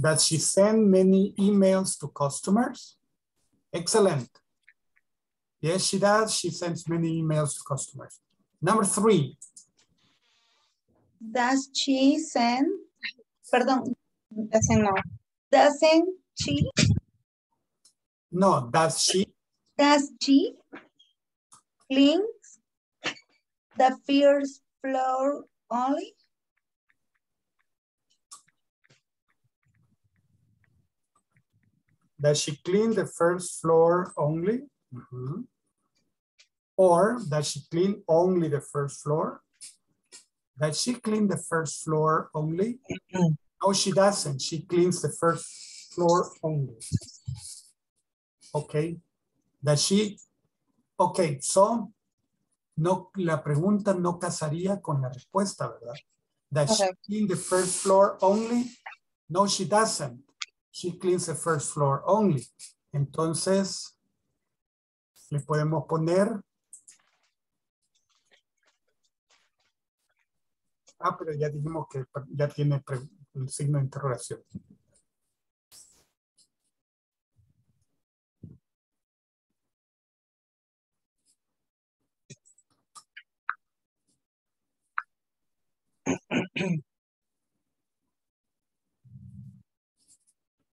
Does she send many emails to customers? Excellent. Yes, she does. She sends many emails to customers. Number three, Does she send, perdón, doesn't know. Doesn't she, no, does she, does she cleans the first floor only? Does she clean the first floor only? Mm -hmm. Or does she clean only the first floor? Does she clean the first floor only? No, she doesn't. She cleans the first floor only. Okay. Does she, okay, so no, la pregunta no casaría con la respuesta, ¿verdad? Does she Correct. clean the first floor only? No, she doesn't. She cleans the first floor only. Entonces, le podemos poner. Ah, pero ya dijimos que ya tiene el signo de interrogación. *clears throat*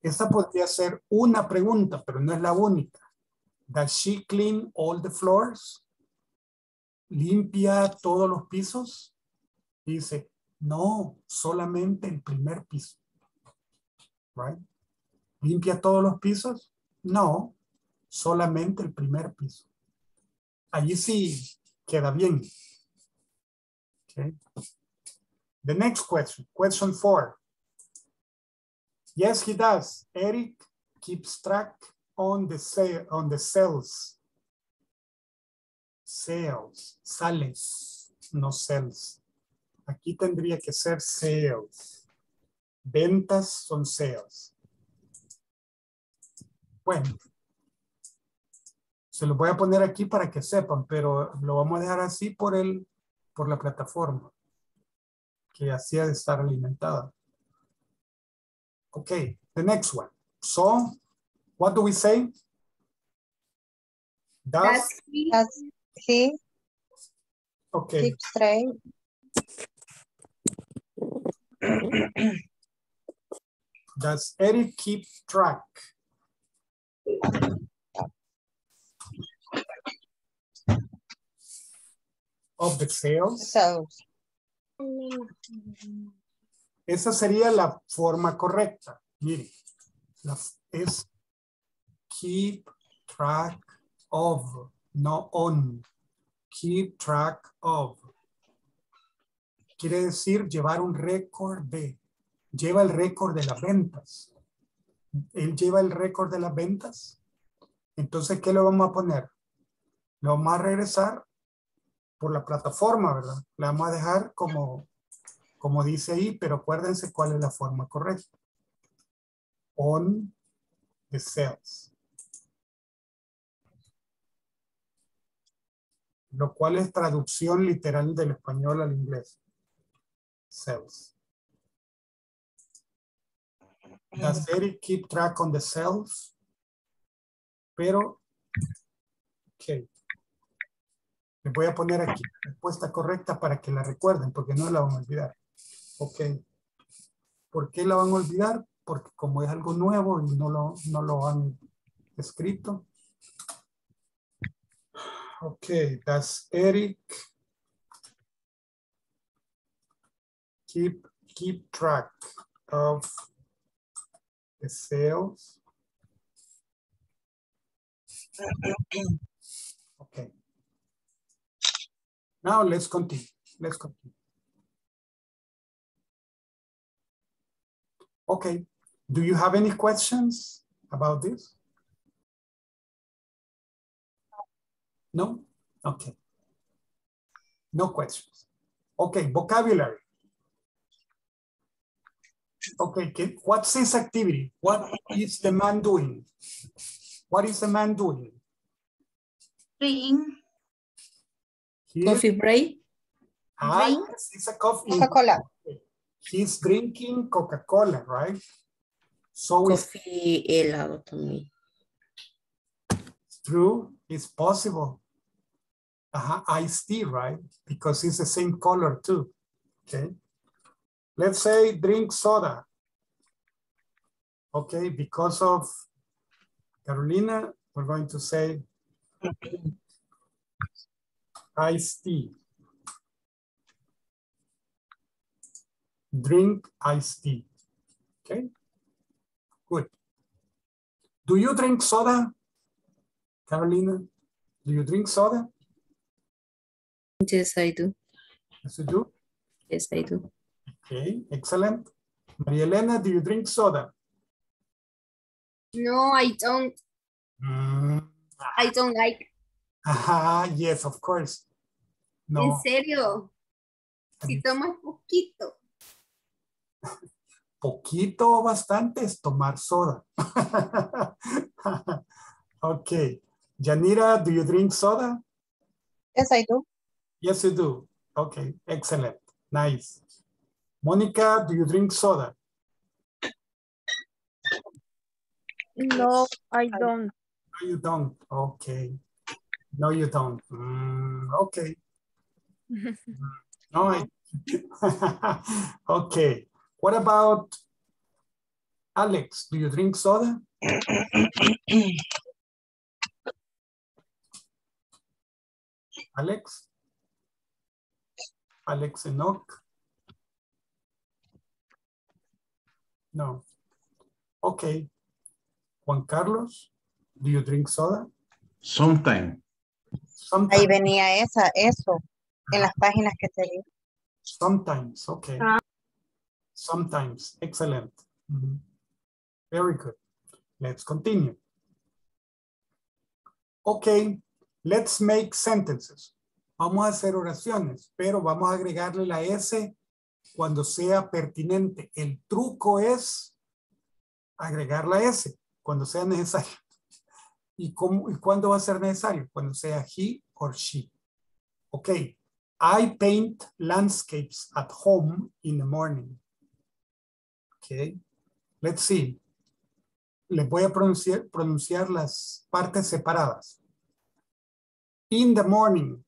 Esta podría ser una pregunta, pero no es la única. Does she clean all the floors? ¿Limpia todos los pisos? Dice, no, solamente el primer piso. Right? ¿Limpia todos los pisos? No, solamente el primer piso. Allí sí queda bien. Okay. The next question, question four. Yes, he does. Eric keeps track on the sale, on the sales. Sales, sales, no sales. Aquí tendría que ser sales. Ventas son sales. Bueno, se lo voy a poner aquí para que sepan, pero lo vamos a dejar así por el, por la plataforma, que así ha de estar alimentada. Okay, the next one. So, what do we say? Does, Does he okay, keep straight? does Eric keep track? Of the sales? So, Esa sería la forma correcta. Mire, es keep track of, no on. Keep track of. Quiere decir llevar un récord de. Lleva el récord de las ventas. Él lleva el récord de las ventas. Entonces, ¿qué le vamos a poner? Lo vamos a regresar por la plataforma, ¿verdad? La vamos a dejar como como dice ahí, pero acuérdense cuál es la forma correcta. On the cells. Lo cual es traducción literal del español al inglés. Cells. Does Eric keep track on the cells? Pero, ok. Les voy a poner aquí respuesta correcta para que la recuerden, porque no la van a olvidar. Ok. ¿Por qué la van a olvidar? Porque como es algo nuevo y no lo, no lo han escrito. Ok, does Eric keep, keep track of the sales? *clears throat* Now let's continue. Let's continue. Okay. Do you have any questions about this? No? Okay. No questions. Okay, vocabulary. Okay, what's this activity? What is the man doing? What is the man doing? Drink. He- Coffee break. Ah, Drink. yes, it's a coffee. Coca-Cola. He's drinking Coca-Cola, right? So it's Coffee helado también. true, it's possible. Uh-huh, iced tea, right? Because it's the same color too, okay? Let's say drink soda. Okay, because of Carolina, we're going to say iced tea. Drink iced tea, okay? Good. Do you drink soda? Carolina, do you drink soda? Yes, I do. Yes, you do. Yes, I do. Okay, excellent. Maria Elena, do you drink soda? No, I don't. Mm, I don't like. Ajá, yes, of course. En serio. Si tomas poquito. *laughs* poquito o bastante es tomar soda. *laughs* okay. Yanira, do you drink soda? Yes, I do. Yes, you do. Okay, excellent. Nice. Monica, do you drink soda? No, I don't. No, you don't. Okay. No, you don't. Mm, okay. No, I... *laughs* okay. What about Alex? Do you drink soda? Alex? Alex Enoch? No. Okay. Juan Carlos, do you drink soda? Sometime. Sometimes. Ahí venía esa, eso, en las páginas que te. Sometimes, okay. Ah. Sometimes, excellent. Very good. Let's continue. Okay, let's make sentences. Vamos a hacer oraciones, pero vamos a agregarle la S cuando sea pertinente. El truco es agregar la S cuando sea necesario. *laughs* ¿Y, cómo, ¿Y cuándo va a ser necesario? Cuando sea he or she. Okay, I paint landscapes at home in the morning. Okay, let's see. Les voy a pronunciar, pronunciar las partes separadas. In the morning,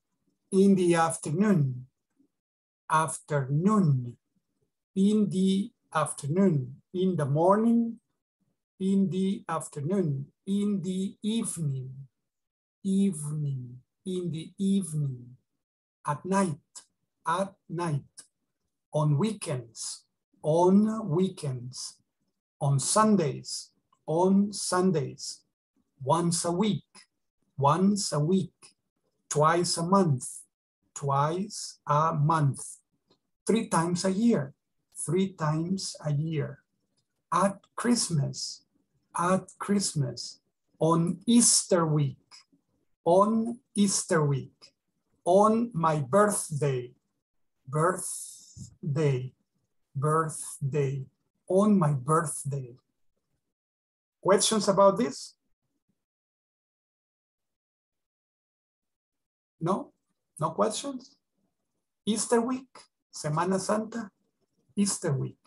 in the afternoon, afternoon, in the afternoon, in the morning, in the afternoon, in the evening, evening, in the evening, at night, at night, on weekends, on weekends, on Sundays, on Sundays, once a week, once a week, twice a month, twice a month, three times a year, three times a year, at Christmas, at Christmas, on Easter week, on Easter week, on my birthday, birthday, birthday, on my birthday. Questions about this? No? No questions? Easter week, Semana Santa, Easter week.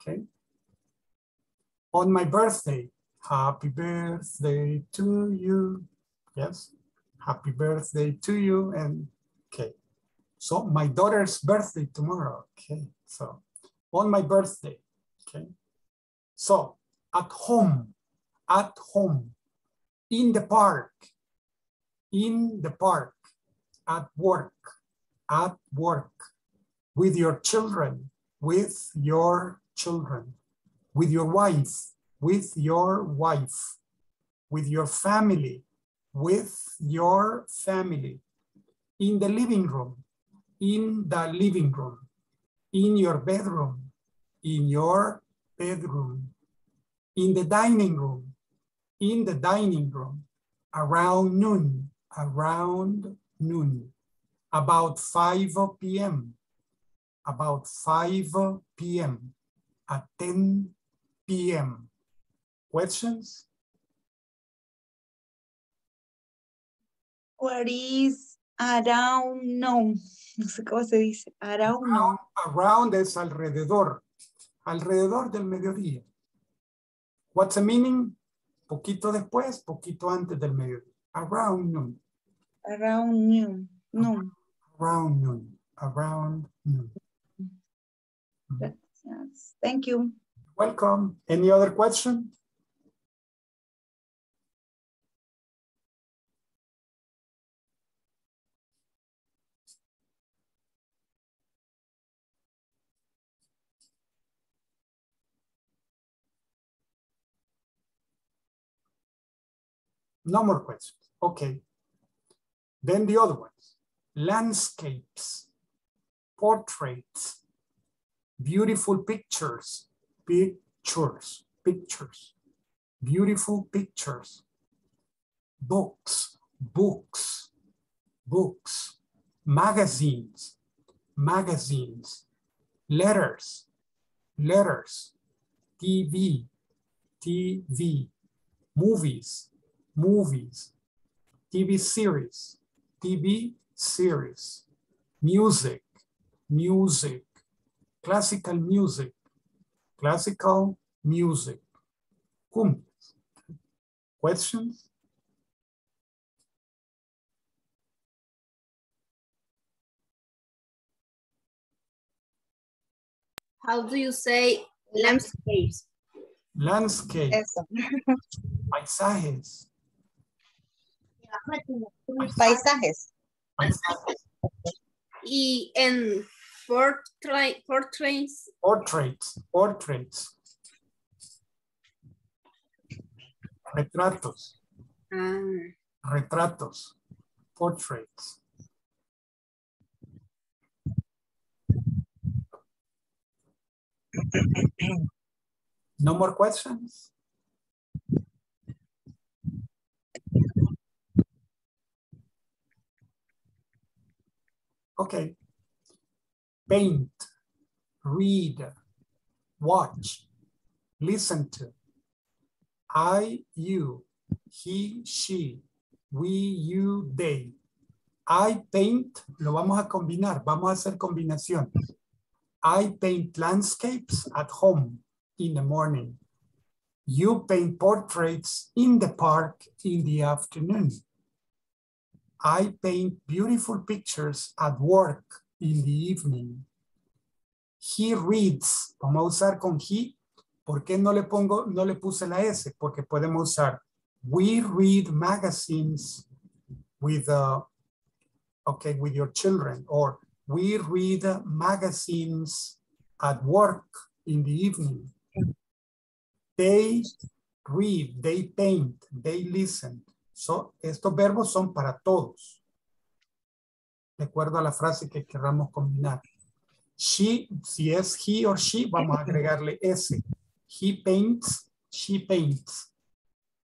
Okay. On my birthday, happy birthday to you. Yes, happy birthday to you. And okay, so my daughter's birthday tomorrow. Okay, so on my birthday. Okay, so at home, at home, in the park, in the park, at work, at work, with your children, with your children, with your wife, with your wife, with your family, with your family, in the living room, in the living room, in your bedroom, in your bedroom, in the dining room, in the dining room, around noon, around noon, about 5 p.m., about 5 p.m., at 10 p.m. Questions? What is around no? No sé cómo se dice. Around no. Around es alrededor, alrededor del mediodía. What's the meaning? Poquito después, poquito antes del mediodía. Around noon, Around noon. No. around noon, around noon. Gracias. Thank you. Welcome. Any other question? No more questions. Okay. Then the other ones. Landscapes, portraits, beautiful pictures, pictures, pictures, beautiful pictures, books, books, books, magazines, magazines, letters, letters, TV, TV, movies, movies, TV series, TV series, music, music, classical music, classical music. Cumbias. Questions? How do you say landscapes? Landscape, Eso. *laughs* paisajes, Paisajes. Y en portrait, portraits, portraits, portraits, retratos, ah, retratos, portraits. No more questions? Okay. Paint, read, watch, listen to. I, you, he, she, we, you, they. I paint, lo vamos a combinar, vamos a hacer combinación. I paint landscapes at home in the morning. You paint portraits in the park in the afternoon. I paint beautiful pictures at work in the evening. He reads, vamos a usar con he, ¿por qué no le pongo, no le puse la S? Porque podemos usar, we read magazines with, uh, okay, with your children, or we read magazines at work in the evening. They read, they paint, they listen. So, estos verbos son para todos. De acuerdo a la frase que queramos combinar. She, si es he or she, vamos a agregarle S. He paints, she paints.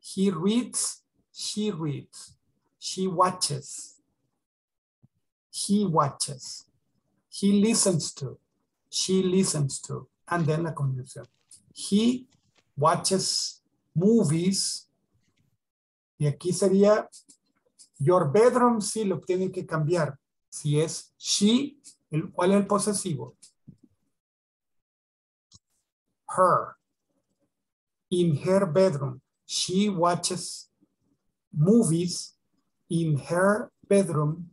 He reads, she reads. She watches. He watches. He listens to. She listens to. And then la combinación. He watches movies. Y aquí sería your bedroom, sí lo tienen que cambiar. Si es she, el, ¿cuál es el posesivo? Her. In her bedroom. She watches movies in her bedroom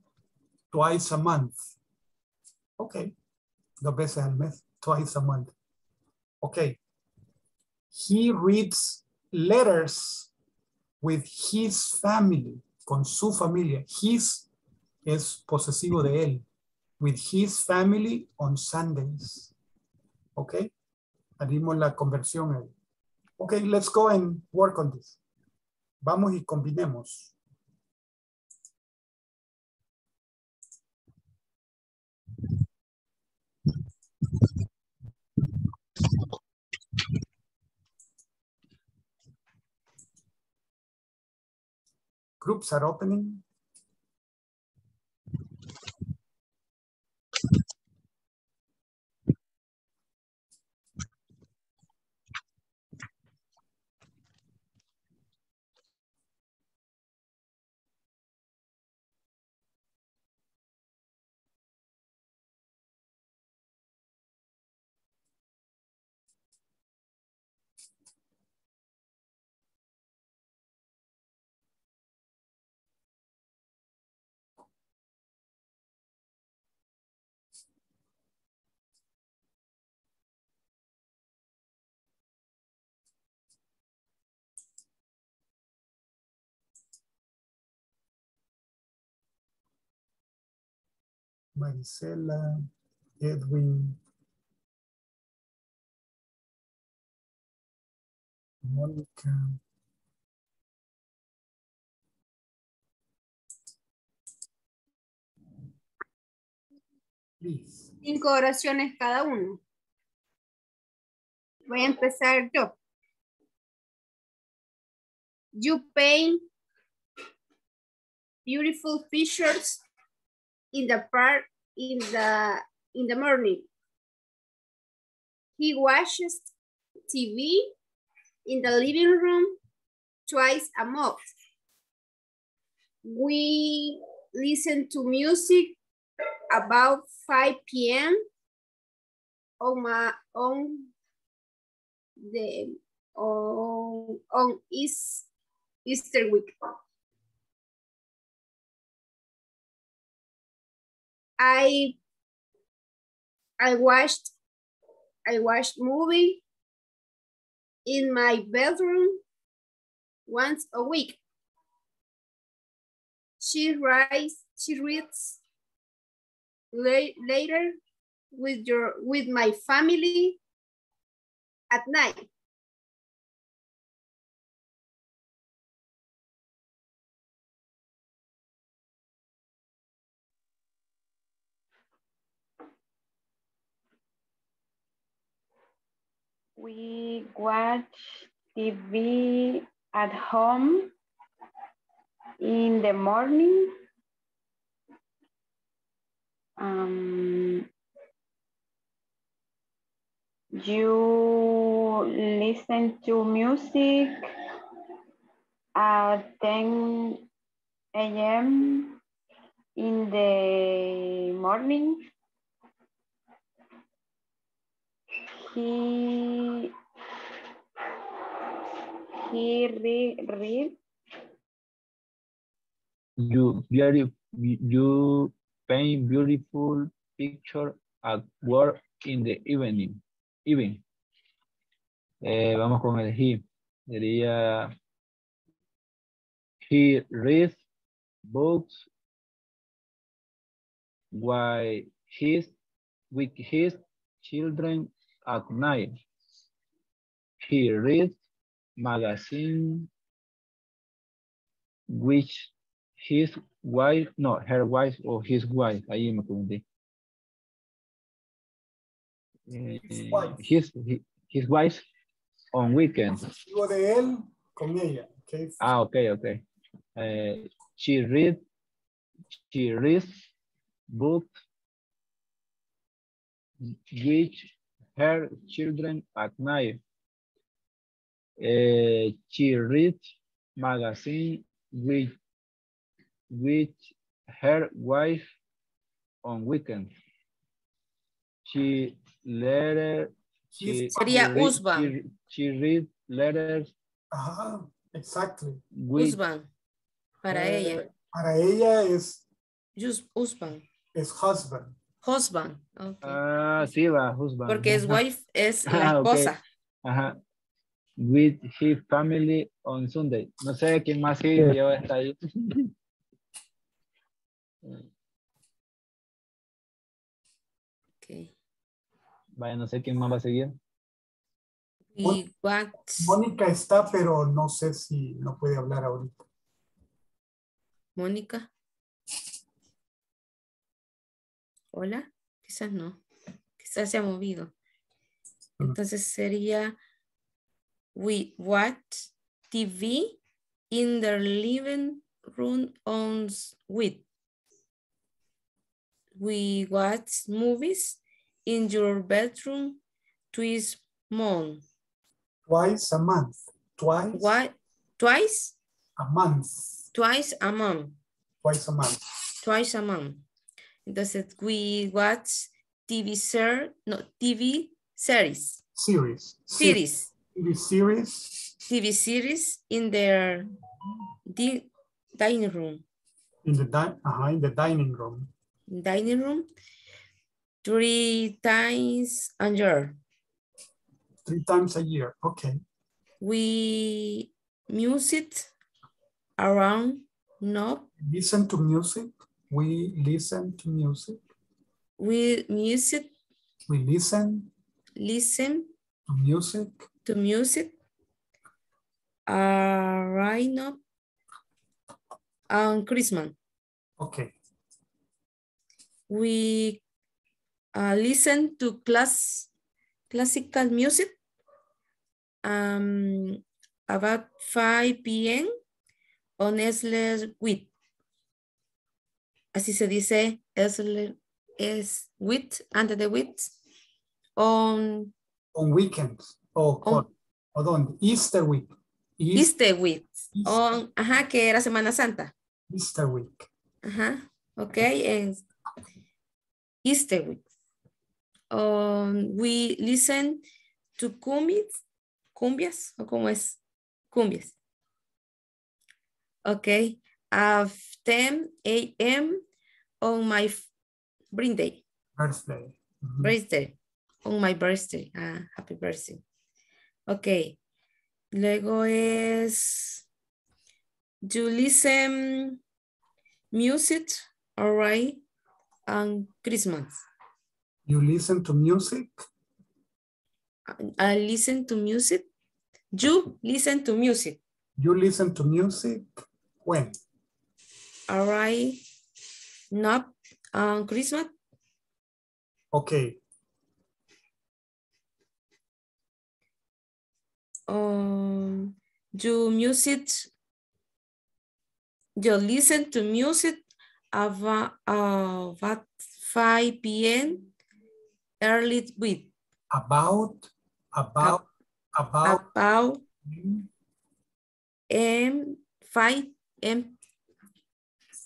twice a month. Ok. Dos veces al mes. Twice a month. Ok. He reads letters with his family. Con su familia. His es posesivo de él. With his family on Sundays. Ok. Harimos la conversión ahí. Ok, let's go and work on this. Vamos y combinemos. Groups are opening. Marisela, Edwin, Mónica. Cinco oraciones cada uno. Voy a empezar yo. You paint beautiful pictures in the park in the in the morning. He watches TV in the living room twice a month. We listen to music about 5 p.m. on my on the on on East, Easter week. I I watched I watched movie in my bedroom once a week. She writes she reads la- later with your with my family at night. We watch TV at home in the morning. Um, you listen to music at 10 a.m. in the morning. He he re, read You you paint beautiful picture at work in the evening. Evening. Eh, vamos con el he. Sería he reads books while he's with his children at night. He reads magazine which his wife, no, her wife or his wife, ahí me confundí. Eh, wife. His, hi- his wife on weekends. Digo de él con ella. Okay. Ah, okay, okay. Eh, she read, she reads books which her children at night. Eh, she reads magazine with with her wife on weekends. She letter she, Sería she read- husband. She, she read letters Ajá, exactly. with Husband. Para Eh, ella. Para ella es, Just husband. es husband. Husband. ok. Ah, sí, va, husband. Porque es *laughs* wife es la Ah, ok. esposa. Ajá. With his family on Sunday. No sé quién más sigue, yo está ahí. Ok. Vaya, no sé quién más va a seguir. Watch Mónica está, pero no sé si no puede hablar ahorita. Mónica. Hola. Quizás no. Quizás se ha movido. Entonces sería we watch TV in the living room on with. We watch movies in your bedroom twice a month. Twice a month. Twice What? Twice? a month. Twice a month. Twice a month. Twice a month. Entonces, we watch TV ser, no, TV series. Series. Series. TV series TV series in their di- dining room. in the, di ajá, in the dining room. Dining room three times a year. Three times a year. Okay. We music around no Listen to music. We listen to music. we music We listen listen to music. To music uh, right now on Christmas. Okay. We uh, listen to class classical music um, about 5 p.m. on Esler Wit. Así se dice Esler es Wit, antes de Wit. On On weekends. O, On- dónde? Easter week. Eas- Easter Week. On, ajá, que era Semana Santa. Easter week. Ajá, ok. es Easter week. Um, we listen to cumbias, cumbias, o cómo es, cumbias. Ok, at 10 a.m. on my birthday, Birthday. Ujú. birthday, on my birthday, ah, happy birthday. Ok, luego es, you listen music, all right, on Christmas. You listen to music. I listen to music. You listen to music. You listen to music. When? All right. Not on Christmas. Okay. Um, you music. You listen to music about, about 5 p.m. early with. About, about, about. About m 5 m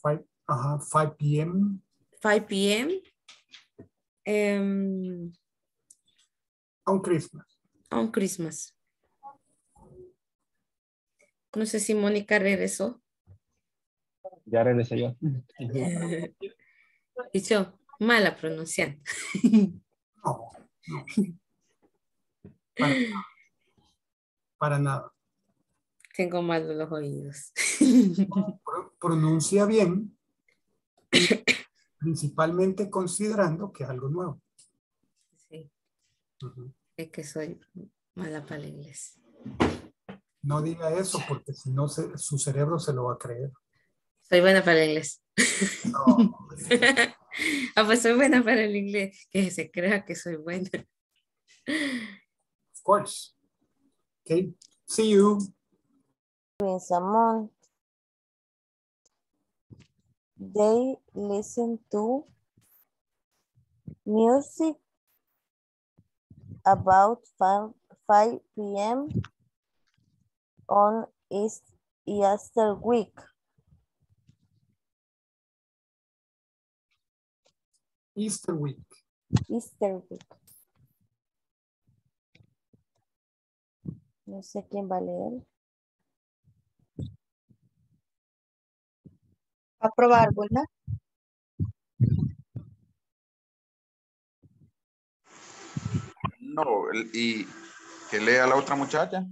Five, uh 5 p.m. 5 p.m. Um, on Christmas. on Christmas. No sé si Mónica regresó. Ya regresé yo. *laughs* Yo, mala pronunciando. No, *laughs* no. Para nada. Para nada. Tengo mal los oídos. Pro- *laughs* pronuncia bien, *coughs* principalmente considerando que es algo nuevo. Sí, es que soy mala para el inglés. No diga eso porque si no se- su cerebro se lo va a creer. Soy buena para el inglés. No, *laughs* ah, pues soy buena para el inglés. Que se crea que soy buena. of course. Okay. See you. in Samon. They listen to music about 5, 5 p.m. on East Easter week. Easter week. Easter week. No sé quién va a leer. Aprobar, ¿verdad? No, y que lea la otra muchacha.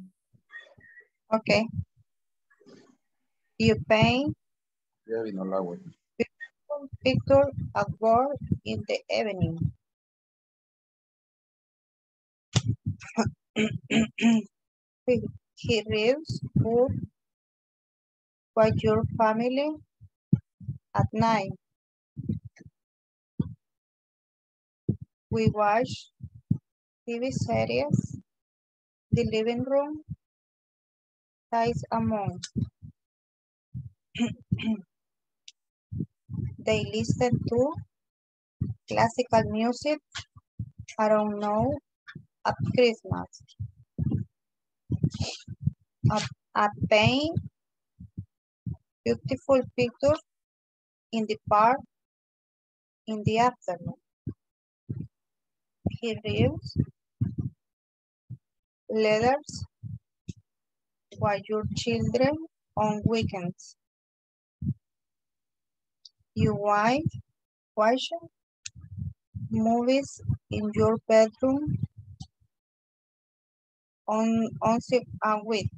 Okay. You paint Ya vino el agua. picture at work in the evening. *coughs* he, reads book with your family at night. We watch TV series, the living room, ties among. *clears throat* they listen to classical music around now at Christmas. At paint beautiful pictures in the park in the afternoon. He reads letters while your children on weekends. You watch, watch movies in your bedroom on on a uh, week.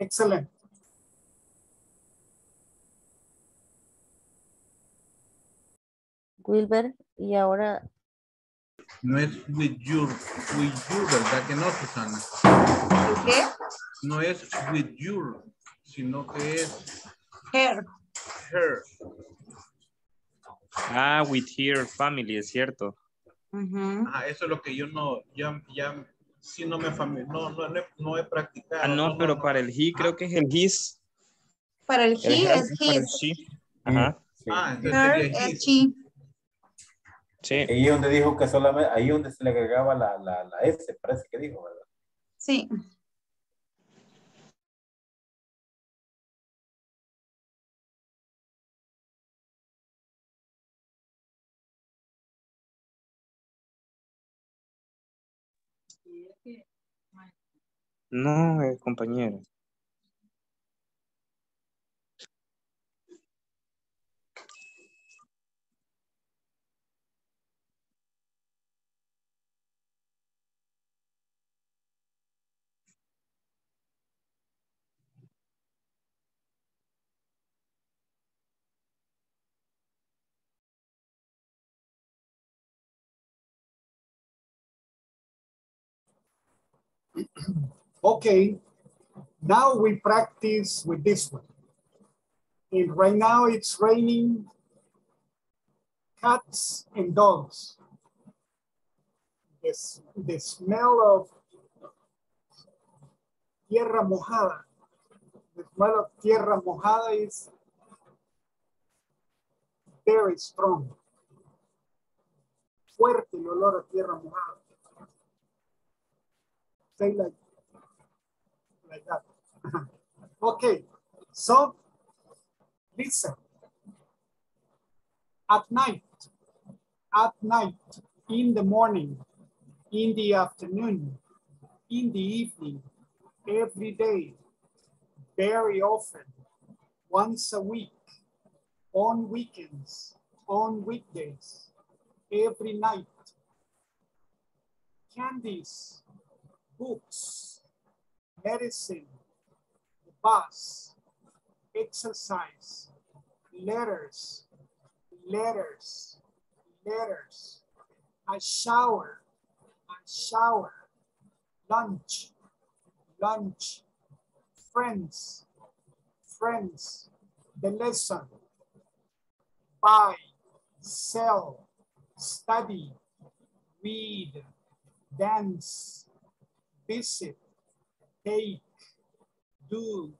Excellent. Wilber, y ahora No es with your, with you, ¿verdad que no, Susana? ¿Qué? No es with your, sino que es Her. her. Ah, with her family, es cierto. Ah, eso es lo que yo no, ya, ya, sí no me familiar, no, no, no, he- no he practicado. Ah, no, pero para el he creo que es el his. Para el El he es para el his. she. Ajá. Ah, entonces Her sería es his. she. Sí. Ahí es donde dijo que solamente, ahí donde se le agregaba la, la, la S, parece que dijo, ¿verdad? Sí. No, es compañero. Okay, now we practice with this one. And right now it's raining cats and dogs. The, s- the smell of tierra mojada. The smell of tierra mojada is very strong. Fuerte el olor a tierra mojada. Like like that. *laughs* okay, so listen. At night, at night, in the morning, in the afternoon, in the evening, every day, very often, once a week, on weekends, on weekdays, every night. Candies, books, medicine, bus, exercise, letters, letters, letters, a shower, a shower, lunch, lunch, friends, friends, the lesson, buy, sell, study, read, dance, visit, take, do,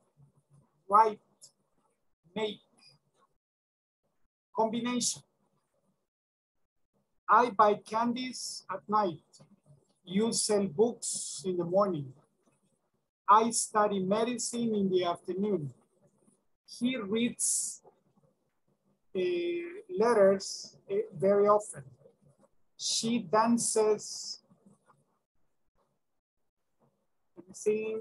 write, make. Combination. I buy candies at night. You sell books in the morning. I study medicine in the afternoon. He reads uh, letters uh, very often. She dances. Me.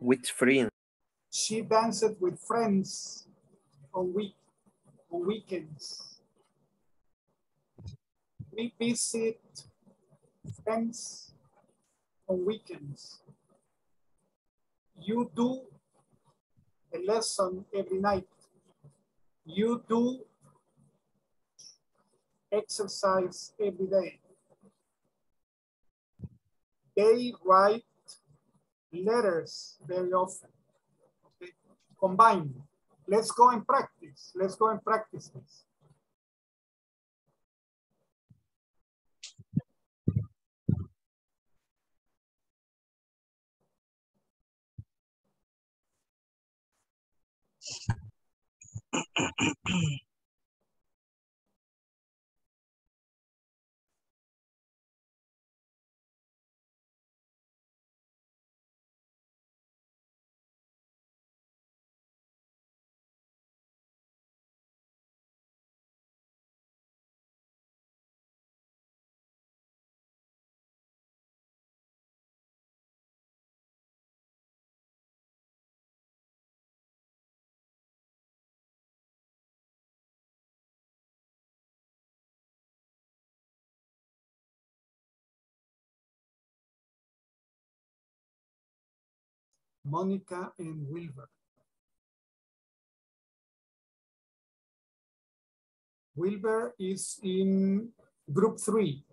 With friends. She danced with friends on week on weekends. We visit friends on weekends. You do a lesson every night. You do exercise every day. They write letters very often. Okay, combine. Let's go and practice. Let's go and practice this. *clears throat* Mónica and Wilbur. Wilbur is in group three.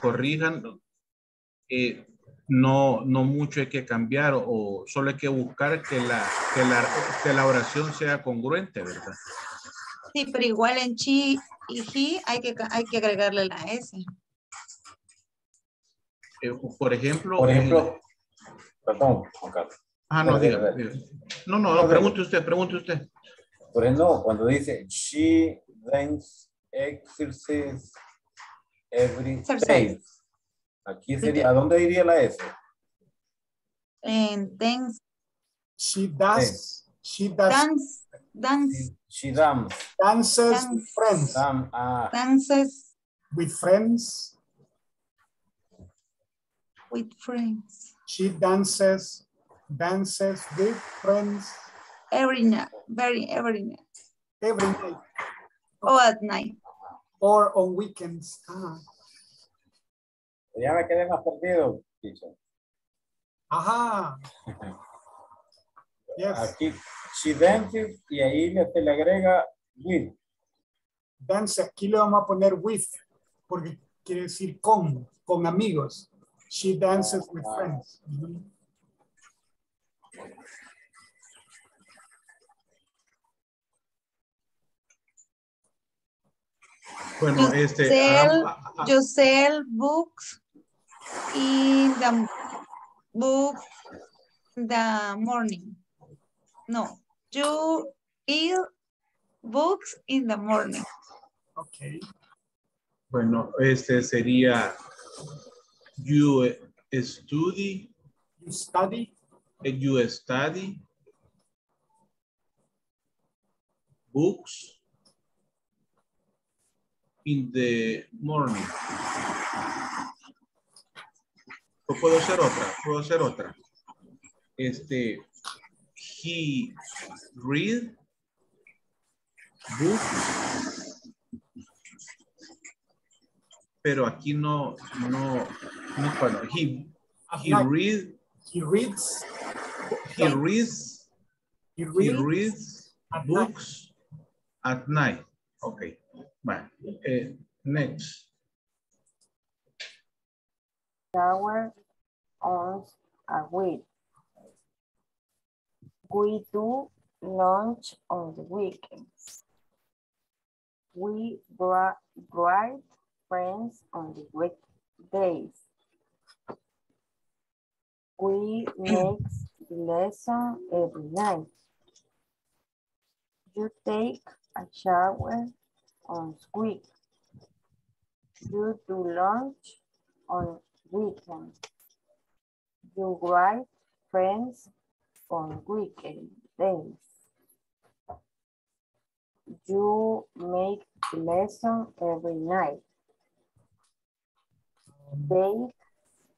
Corrijan, eh, no, no mucho hay que cambiar o solo hay que buscar que la, que la, que la oración sea congruente, ¿verdad? Sí, pero igual en chi y he hay que, hay que agregarle la S. Eh, por ejemplo... Por eh, ejemplo, perdón, Juan Carlos. ah, no, diga. No, no, no, pregunte usted, pregunte usted. Por ejemplo, cuando dice she then exercises every Exercise. day. Aquí sería, ¿a dónde iría la S? En dance, She does, she does dance, dance, She dance. dances with friends. Dam- ah, dances With friends, with friends. she dances, dances with friends Every night, very, every night. every night Or at night. or on weekends. Ah, ya me quedé más perdido, teacher. Ajá. *laughs* Yes. Aquí, she dances y ahí le, se le agrega with. Dance, aquí le vamos a poner with, porque quiere decir con, con amigos. She dances with Ah. friends. Ujú. Bueno, You este... sell, ah, ah, ah, you sell books in the book in the morning. No, you read books in the morning. Okay. Bueno, este sería you study, You study, you study books in the morning. O puedo hacer otra, puedo hacer otra. Este, he read books pero aquí no, no, no, bueno, he, he night. read, he reads, he reads, he he reads reads at night. books at night. Okay, bueno, eh, next. shower once a week. We do lunch on the weekends. We bri- bright friends on the weekdays. We *clears throat* make the lesson every night. You take a shower on week. You do lunch on weekend. You write friends on weekend days. You make the lesson every night. They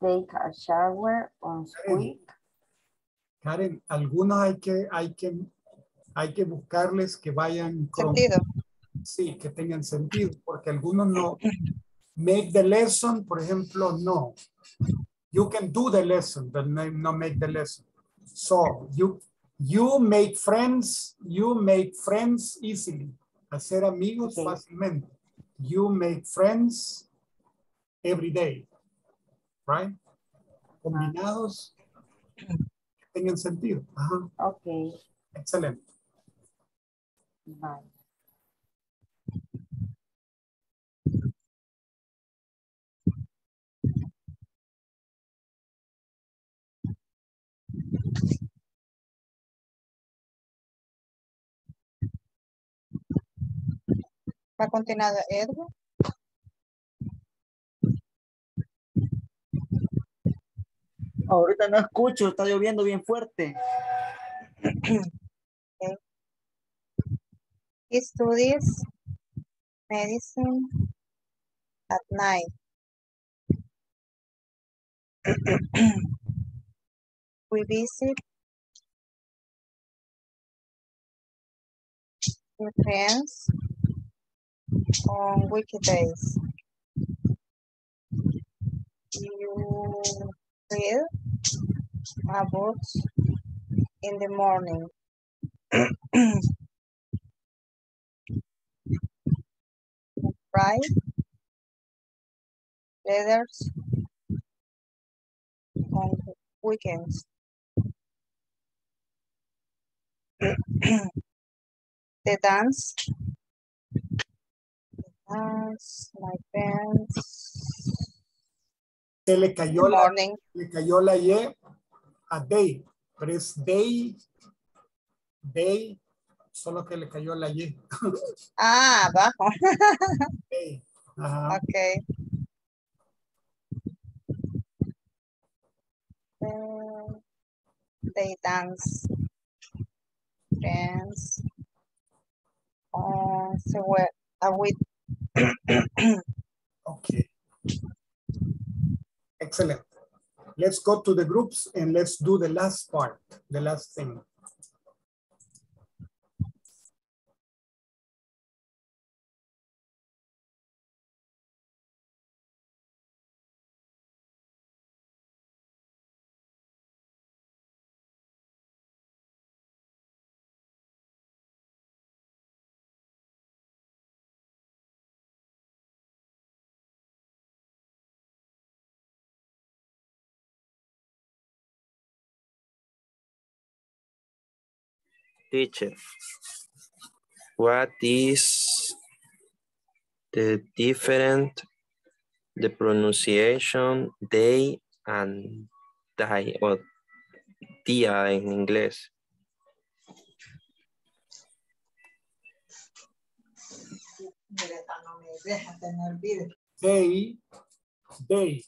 take a shower on week. Karen, algunos hay que, hay que, hay que buscarles que vayan con, Sentido. sí, que tengan sentido, porque algunos no. Make the lesson, por ejemplo, no. You can do the lesson, but no make the lesson. So, you, you make friends, you make friends easily. Hacer amigos Ok. fácilmente. You make friends every day. Right? Combinados, tengan sentido. Ajá, Okay, excelente. bye. Va a continuar. Ahorita no escucho, está lloviendo bien fuerte. He studies medicine at night. *clears throat* we visit with friends on weekdays. You read a book in the morning. *clears throat* Right? letters on weekends. *clears throat* the dance. Dance, my friends. Se le cayó la, Morning. le cayó la Y a day, pero es day, day, solo que le cayó la Y. Ah, abajo. *laughs* Day. Ajá. Okay. Uh, they dance. Dance. Uh, so? *clears throat* Okay. Excellent. Let's go to the groups and let's do the last part, the last thing. Teacher, what is the different, the pronunciation day and die or día in English? They, they,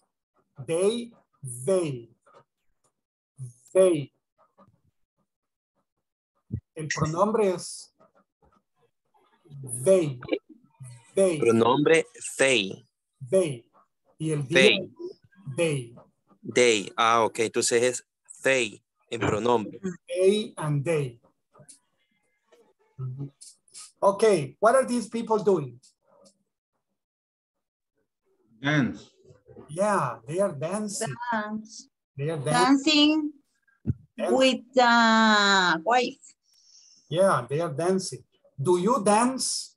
they, they, they. El pronombre es they, they, Pronombre they, they. Y el día, they, they, they. Ah, ok, entonces es they en pronombre. they and they. Okay, what are these people doing? Dance. Yeah, they are dancing. Dance. They are dancing. Dancing with the wife. Yeah, they are dancing. Do you dance?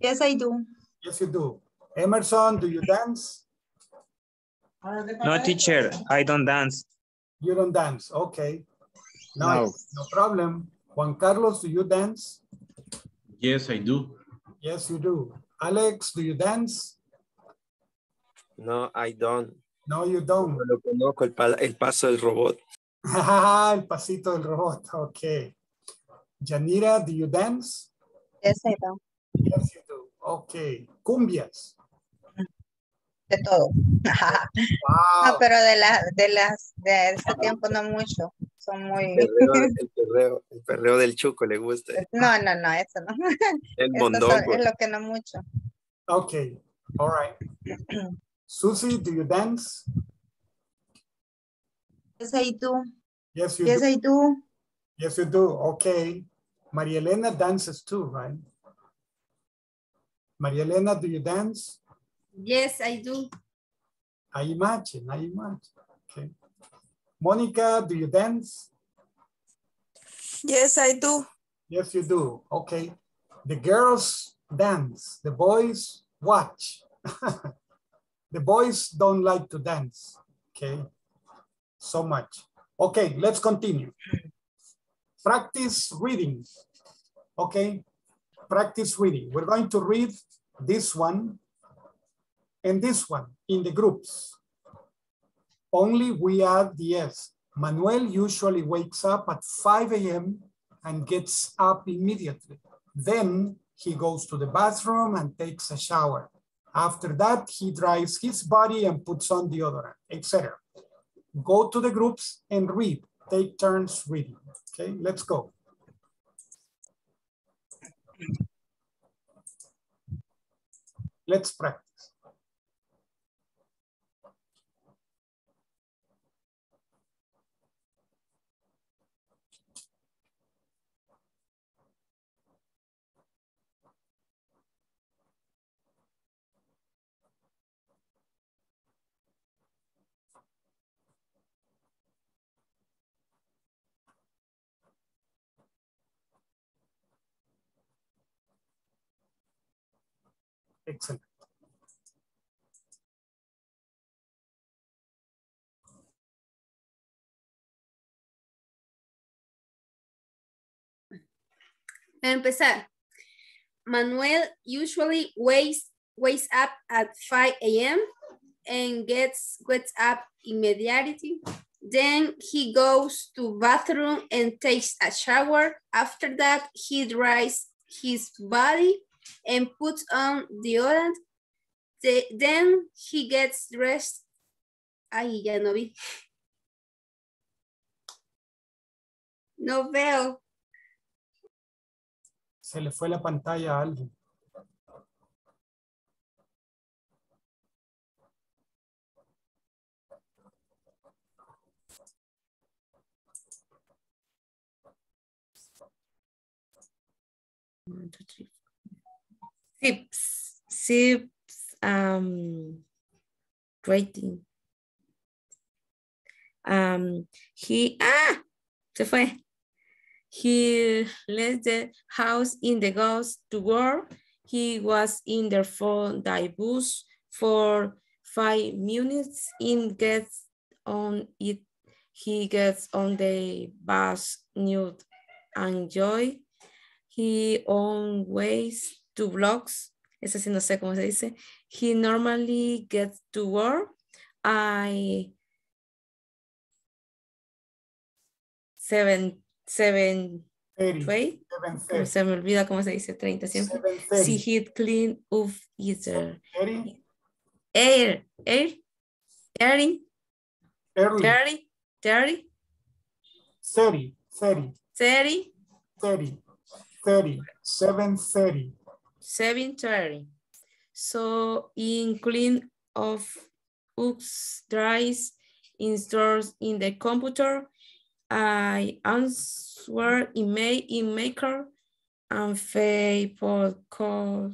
Yes, I do. Yes, you do. Emerson, do you dance? No, teacher, I don't dance. You don't dance. Okay. Nice. No problem. Juan Carlos, do you dance? Yes, I do. Yes, you do. Alex, do you dance? No, I don't. No, you don't. No conozco el paso del robot. El pasito del robot. Okay. Yanira, do you dance? Yes, I do. Yes, you do. Okay. Cumbias. De todo. No, pero de las de las de este tiempo no mucho. Son muy. El perreo, el *laughs* perreo, el perreo del chuco le gusta. No, no, no, eso no. *laughs* El Eso mondongo. es lo que no mucho. Okay. All right. *clears throat* Susie, do you dance? Yes, I do. Yes, you Yes, do. I do. Yes, you do. Okay. Maria Elena dances too, right? Maria Elena, do you dance? Yes, I do. I imagine, I imagine. Okay. Monica, do you dance? Yes, I do. Yes, you do. Okay. The girls dance. The boys watch. *laughs* the boys don't like to dance. Okay. So much. Okay, let's continue. Practice reading. Okay. Practice reading. We're going to read this one and this one in the groups. Only we add the S. Manuel usually wakes up at 5 a.m. and gets up immediately. Then he goes to the bathroom and takes a shower. After that, he dries his body and puts on deodorant, etc. Go to the groups and read. Take turns reading. Okay, let's go. Let's practice. Excellent. Empezar. Manuel usually wakes, wakes up at 5 a.m. and gets, gets up immediately. Then he goes to bathroom and takes a shower. After that, he dries his body and puts on deodorant. The- then he gets dressed. Ay, ya no vi. No veo. Se le fue la pantalla a alguien. One, two, three, four. Sips, sips, um, rating. Um, he, ah, se fue. He left the house in the ghost to work. He was in there phone the bus for five minutes in gets on it. He gets on the bus nude and joy. He always two blocks. Ese sí no sé cómo se dice. He normally gets to work. I seven, seven, wait, Seven se me olvida cómo se dice 30 siempre. Si he clean up either. Air, air, airing, Early. dirty, dirty, Thirty. Thirty. 30, Thirty. Thirty. Seven thirty. 730. So in clean of oops drives in stores in the computer, I answer email in maker and Facebook call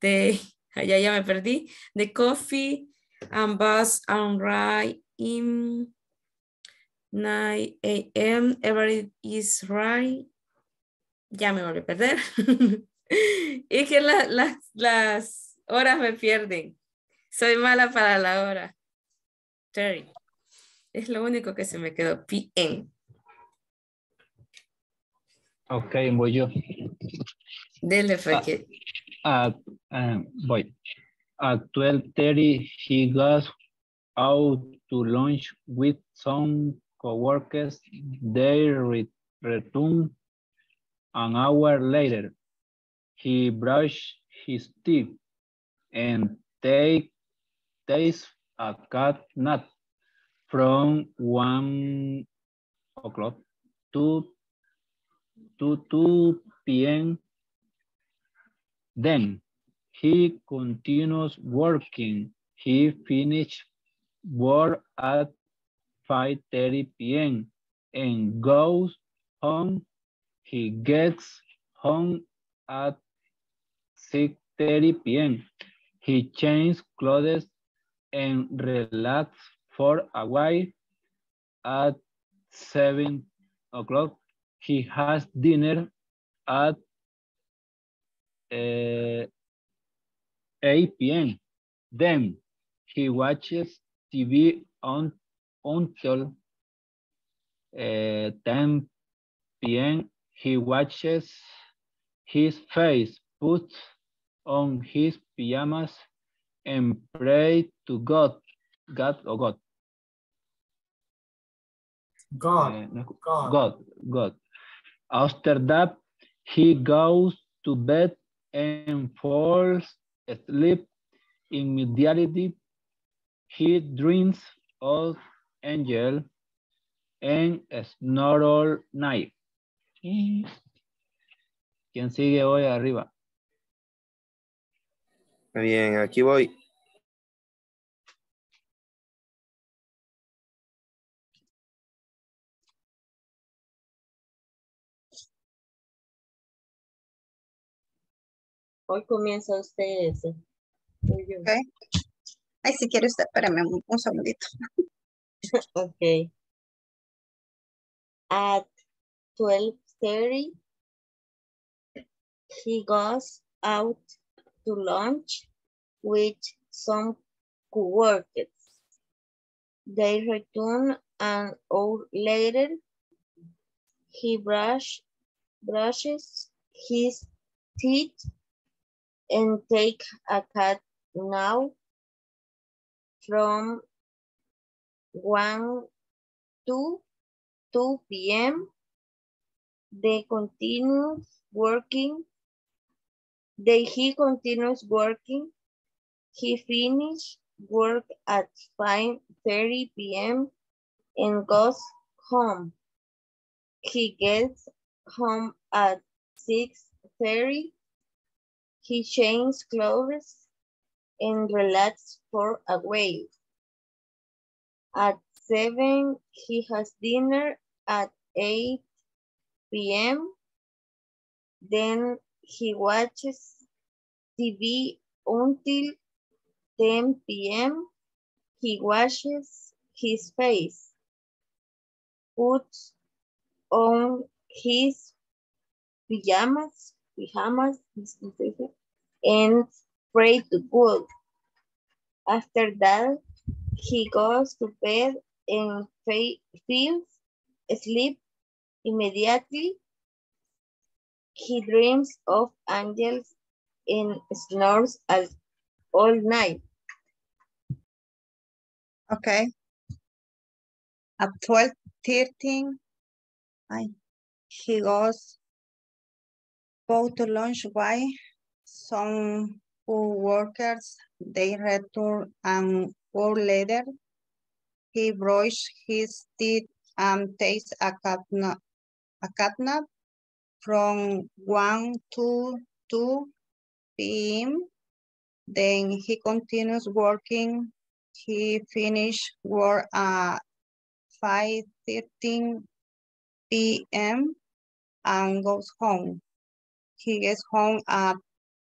the ya ya me perdí the coffee and bus and ride in 9 a.m. Every is right. Ya me volví a perder. *laughs* es que la- las- las horas me pierden. Soy mala para la hora. Terry. Es lo único que se me quedó. PM. Ok, voy yo. Dele Ah. que. At, um, voy. At 12.30, he goes out to lunch with some coworkers. They re- return an hour later. He brushed his teeth and take, takes a cat nap from one o'clock to, to 2 p.m. Then he continues working. He finished work at 5.30 p.m. and goes home. He gets home at 6.30 p.m. He changes clothes and relax for a while. At 7 o'clock, he has dinner at uh, 8 p.m. Then he watches TV on, until uh, 10 p.m. He watches his face, puts on his pajamas, and pray to God. God or God. God. Eh, no, God. God, God. After that, he goes to bed and falls asleep immediately. He dreams of angel and snore all night. ¿Quién sigue hoy arriba? Bien, aquí voy. Hoy comienza usted ese. Ok. Ay, si quiere usted, espérame un, un segundito. *laughs* Okay. At 12:30, he goes out to lunch with some coworkers. They return an hour later. He brush, brushes his teeth and take a cat now from 1 to 2 p.m. They continues working. They, he continues working. He finished work at 5.30 p.m. and goes home. He gets home at 6.30. He changes clothes and relaxes for a while. At 7, he has dinner at 8 p.m. Then he watches TV until 10 p.m. He washes his face, puts on his pajamas, pajamas, and pray to God. After that, he goes to bed and feels asleep immediately. He dreams of angels and snores all night. Okay. At 12, 13, I, he goes, go to lunch by some workers, they return an hour later. He brushes his teeth and takes a catnap, a cat nap from 1 to 2 p.m. Then he continues working. He finished work at 5.13 p.m. and goes home. He gets home at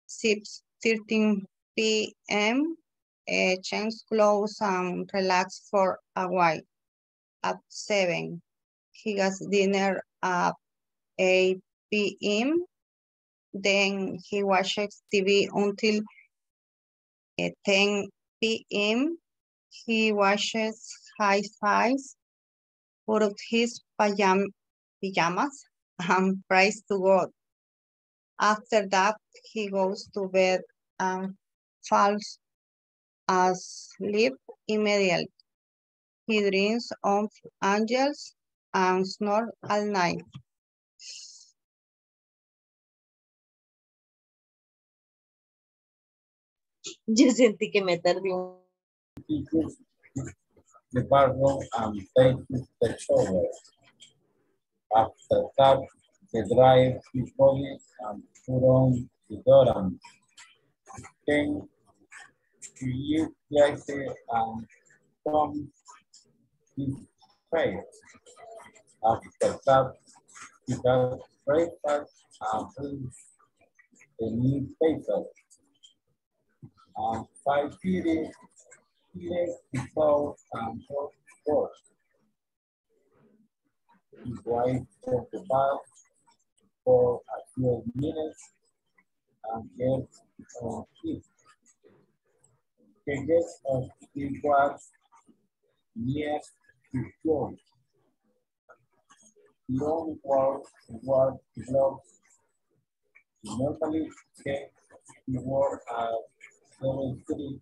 6.13 p.m. Uh, change clothes and relax for a while. At 7, he has dinner at 8 p.m. Then he watches TV until uh, 10 p.m. He washes his face, put his pajam pajamas, and prays to God. After that, he goes to bed and falls asleep immediately. He dreams of angels and snores all night. Yo sentí que me tardé un... the bathroom and take the shower. After that, they dry his body and put on deodorant. Then he use glasses and comb his face. After that, he has breakfast and reads the newspaper. And five to work. His wife took the bath for a few minutes and gets on it. On it near his joint. He only wore wore normally takes he wore a seven three to fifteen years of his name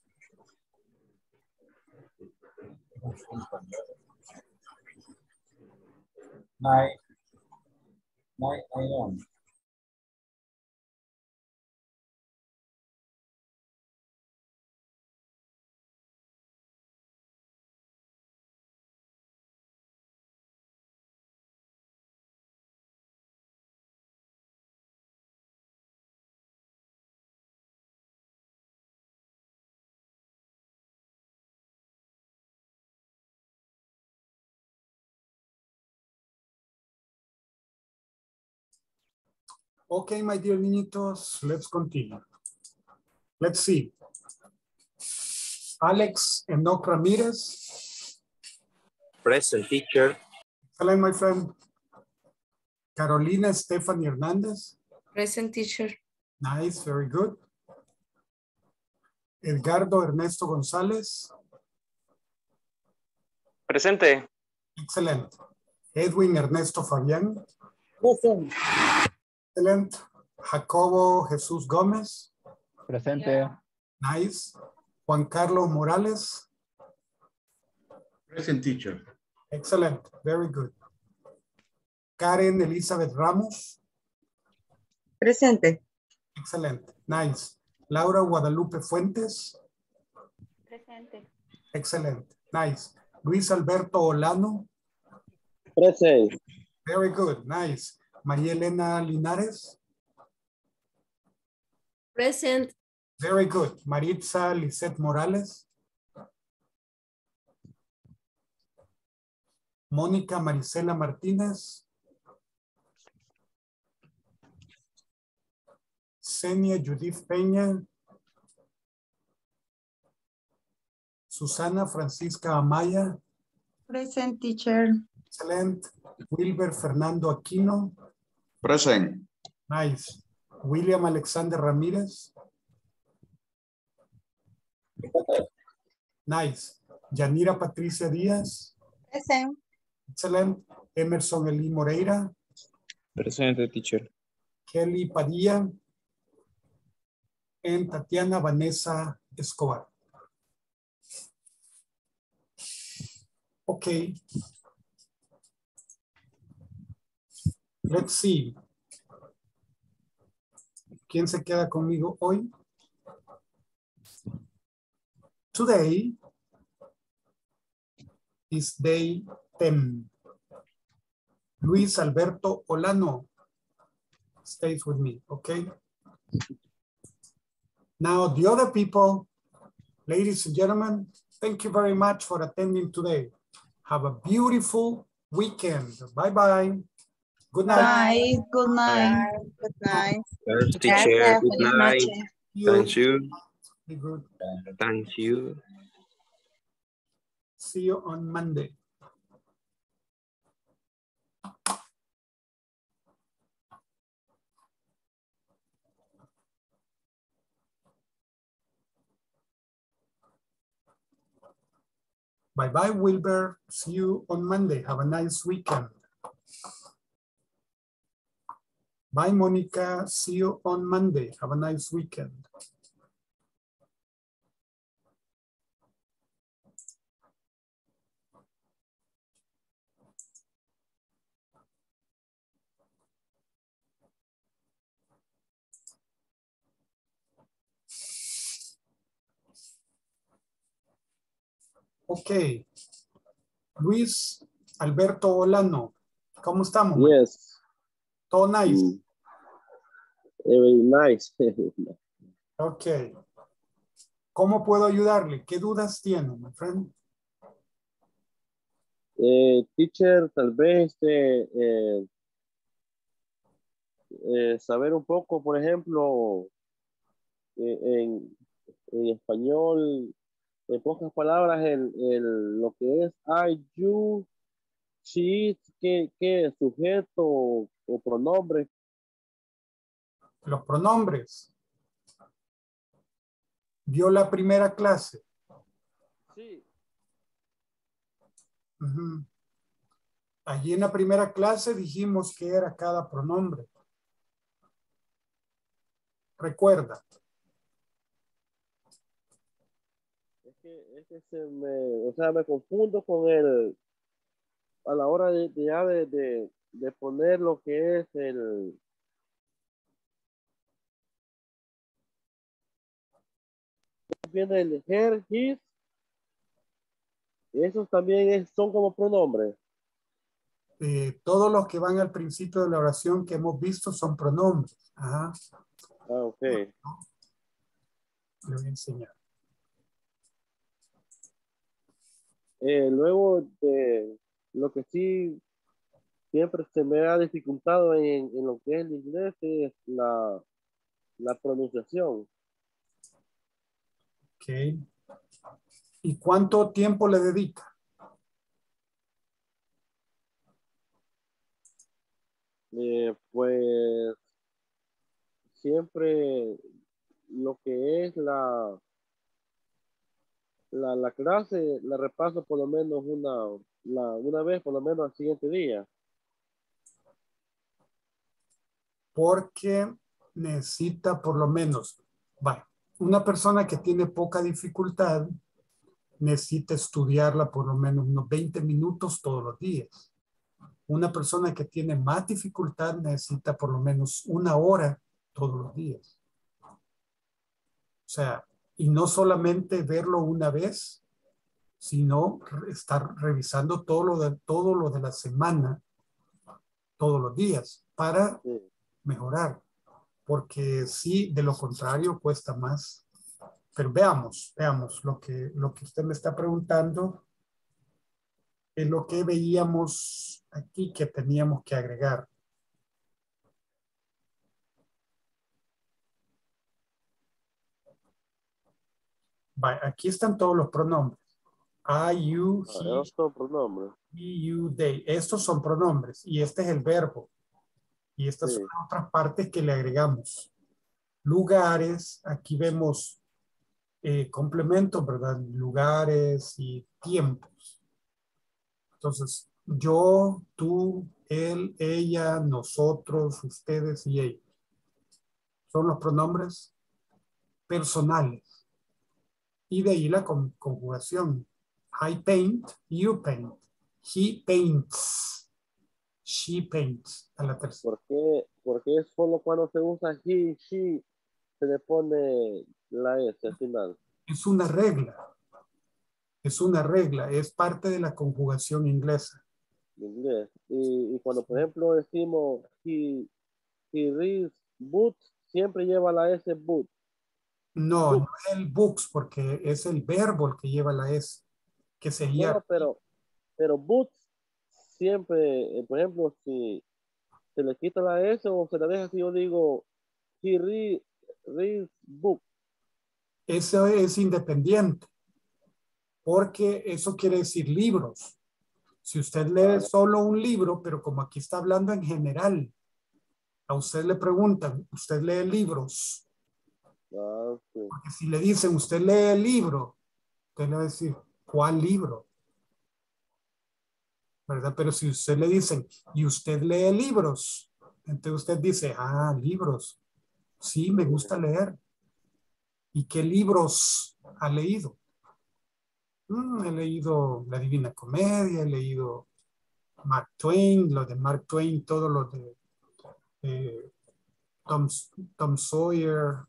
nine. Okay, my dear niñitos, let's continue. Let's see. Alex Enoch Ramirez. Present teacher. Hello, my friend. Carolina Stephanie Hernandez. Present teacher. Nice, very good. Edgardo Ernesto González. Presente. Excelente. Edwin Ernesto Fabián. Present. Excelente. Jacobo Jesús Gómez. Presente. Nice. Juan Carlos Morales. Present teacher. Excellent. Very good. Karen Elizabeth Ramos. Presente. Excelente. Nice. Laura Guadalupe Fuentes. Presente. Excelente. Nice. Luis Alberto Olano. Present. Very good. Nice. María Elena Linares. Present. Very good. Maritza Lisette Morales. Mónica Marisela Martínez. Senia Judith Peña. Susana Francisca Amaya. Present teacher. Excelente. Wilber Fernando Aquino. Present. Nice. William Alexander Ramírez. Nice. Yanira Patricia Díaz. Present. Excelente. Emerson Eli Moreira. Presente, teacher. Kelly Padilla. And Tatiana Vanessa Escobar. Okay. Let's see. ¿Quién se queda conmigo hoy? Today is day 10. Luis Alberto Olano stays with me, okay? Now, the other people, ladies and gentlemen, thank you very much for attending today. Have a beautiful weekend. Bye-bye. Good night. Bye. Good night. Good night. First Gracias, teacher. Good night. Thank you. Good. Uh, thank you. See you on Monday. Bye-bye, Wilbur. See you on Monday. Have a nice weekend. Bye, Monica. See you on Monday. Have a nice weekend. Ok. Luis Alberto Olano, ¿cómo estamos? Yes. Todo nice. Mm. Very nice. *laughs* Ok. ¿Cómo puedo ayudarle? ¿Qué dudas tiene, my friend? Eh, teacher, tal vez este, eh, eh, saber un poco, por ejemplo, eh, en, en español, en pocas palabras, el, el- lo que es I, you, she, ¿qué, qué sujeto o, o pronombre? Los pronombres. ¿Vio la primera clase? Sí. Ujú. Allí en la primera clase dijimos que era cada pronombre. Recuerda. Es que, es que se me, o sea, me confundo con el, a la hora de, de ya de, de, poner lo que es el, viene el her, his, esos también es- son como pronombres. Eh, todos los que van al principio de la oración que hemos visto son pronombres. Ajá. Ah, ok. Le voy a enseñar. Eh, luego de lo que sí siempre se me ha dificultado en, en lo que es el inglés es la, la pronunciación. Ok. ¿Y cuánto tiempo le dedica? Eh, pues siempre lo que es la, la, la clase la repaso por lo menos una, la, una vez por lo menos al siguiente día. Porque necesita por lo menos, bueno, una persona que tiene poca dificultad necesita estudiarla por lo menos unos 20 minutos todos los días. Una persona que tiene más dificultad necesita por lo menos una hora todos los días. O sea, y no solamente verlo una vez, sino estar revisando todo lo de, todo lo de la semana, todos los días, para mejorar. Porque sí, de lo contrario, cuesta más. Pero veamos, veamos, lo que, lo que usted me está preguntando es lo que veíamos aquí que teníamos que agregar. Aquí están todos los pronombres. I, you, he, he, you, they. Estos son pronombres y este es el verbo. Y estas son las otras partes que le agregamos. Lugares, aquí vemos eh, complementos, ¿verdad? Lugares y tiempos. Entonces, yo, tú, él, ella, nosotros, ustedes y ellos. Son los pronombres personales. Y de ahí la con- conjugación. I paint, you paint. He paints. She paints. A la tercera. ¿Por qué, por qué solo cuando se usa he, she, se le pone la S al final? Es una regla. Es una regla. Es parte de la conjugación inglesa. inglés. Y, y cuando, por ejemplo, decimos he, he reads books, siempre lleva la S book. No, no es el books porque es el verbo el que lleva la S. Que sería No, pero, pero books siempre, eh, por ejemplo, si se le quita la S o se la deja si yo digo he read, reads book. Eso es independiente, porque eso quiere decir libros. Si usted lee solo un libro, pero como aquí está hablando en general, a usted le preguntan, ¿usted lee libros? Ah. Porque si le dicen, ¿usted lee el libro? Usted le va a decir, ¿cuál libro? Pero si usted le dicen, ¿y usted lee libros? Entonces usted dice, ah, libros. Sí, me gusta leer. ¿Y qué libros ha leído? "Mm, he leído La Divina Comedia, he leído Mark Twain, lo de Mark Twain, todo lo de eh, Tom, Tom Sawyer,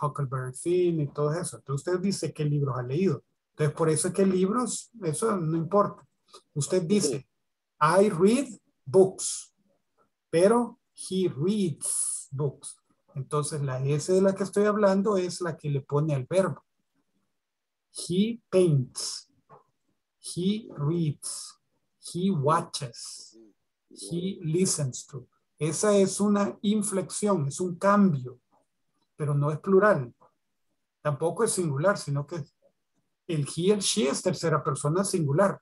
Huckleberry Finn y todo eso. Entonces usted dice qué libros ha leído. Entonces por eso es que libros, eso no importa. Usted dice, I read books, pero he reads books. Entonces la S de la que estoy hablando es la que le pone al verbo. He paints. He reads. He watches. He listens to. Esa es una inflexión, es un cambio, pero no es plural. Tampoco es singular, sino que el he, el she es tercera persona singular,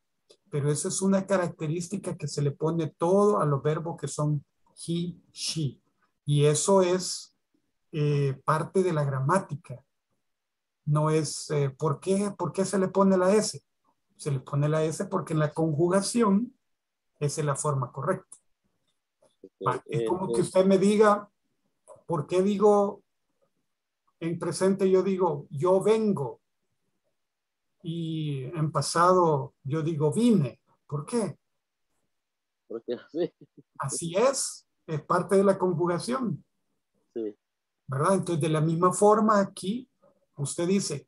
pero esa es una característica que se le pone todo a los verbos que son he, she. Y eso es eh, parte de la gramática. No es, eh, ¿por, qué, ¿por qué se le pone la S? Se le pone la S porque en la conjugación esa es la forma correcta. Va, Es Eh, como eh, que usted me diga, ¿por qué digo en presente yo digo yo vengo? Y en pasado yo digo vine. ¿Por qué? Porque así, Así es, es parte de la conjugación. sí. ¿verdad? Entonces, de la misma forma aquí, usted dice,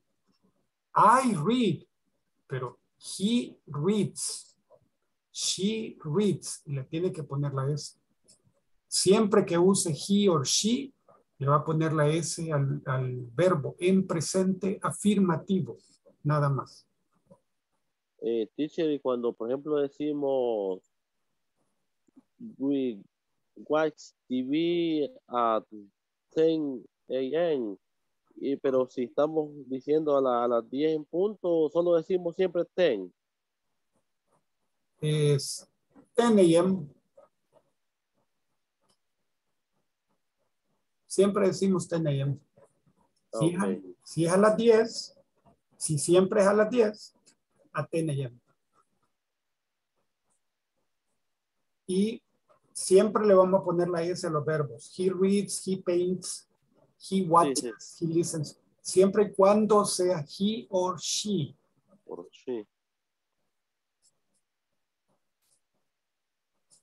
I read, pero he reads, she reads, y le tiene que poner la S. Siempre que use he or she, le va a poner la S al, al verbo en presente afirmativo, nada más. Eh, teacher, y cuando, por ejemplo, decimos we watch TV at 10 a.m. Y, pero si estamos diciendo a, la- a las 10 en punto, solo decimos siempre 10. Es 10 a.m. Siempre decimos 10 a.m. Si, es a- Ok. si es a las 10, si siempre es a las 10, a 10 a.m. Y siempre le vamos a poner la S a los verbos. He reads, he paints, he watches, he listens. Siempre y cuando sea he or she. Por sí.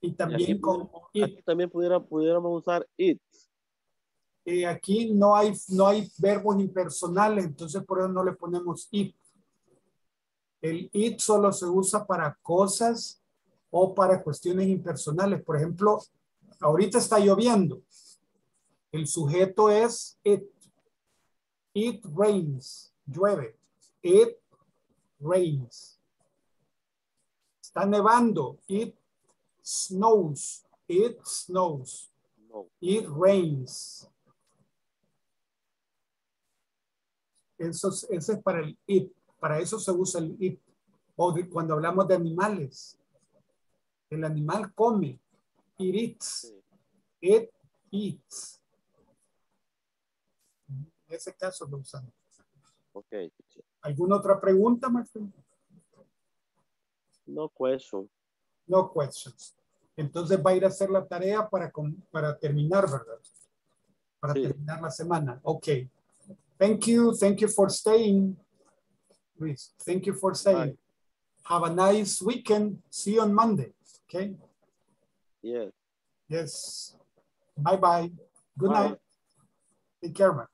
Y Y también aquí, con aquí también pudiera, pudiéramos usar it. Eh, aquí no hay, no hay verbos impersonales, entonces por eso no le ponemos it. El it solo se usa para cosas o para cuestiones impersonales. Por ejemplo, ahorita está lloviendo. El sujeto es it. It rains. Llueve. It rains. Está nevando. It snows. It snows. No. It rains. Eso es, ese es para el it. Para eso se usa el it. O de- cuando hablamos de animales. El animal come. It eats. It eats. En ese caso lo usamos. Ok. teacher. ¿Alguna otra pregunta, Martín? No question. No questions. Entonces va a ir a hacer la tarea para, para terminar, ¿verdad? Para terminar la semana. Ok. Thank you. Thank you for staying. Luis, thank you for staying. Have a nice weekend. See you on Monday. Okay. Yes. Yes. Bye bye. Good Bye. night. Take care, man.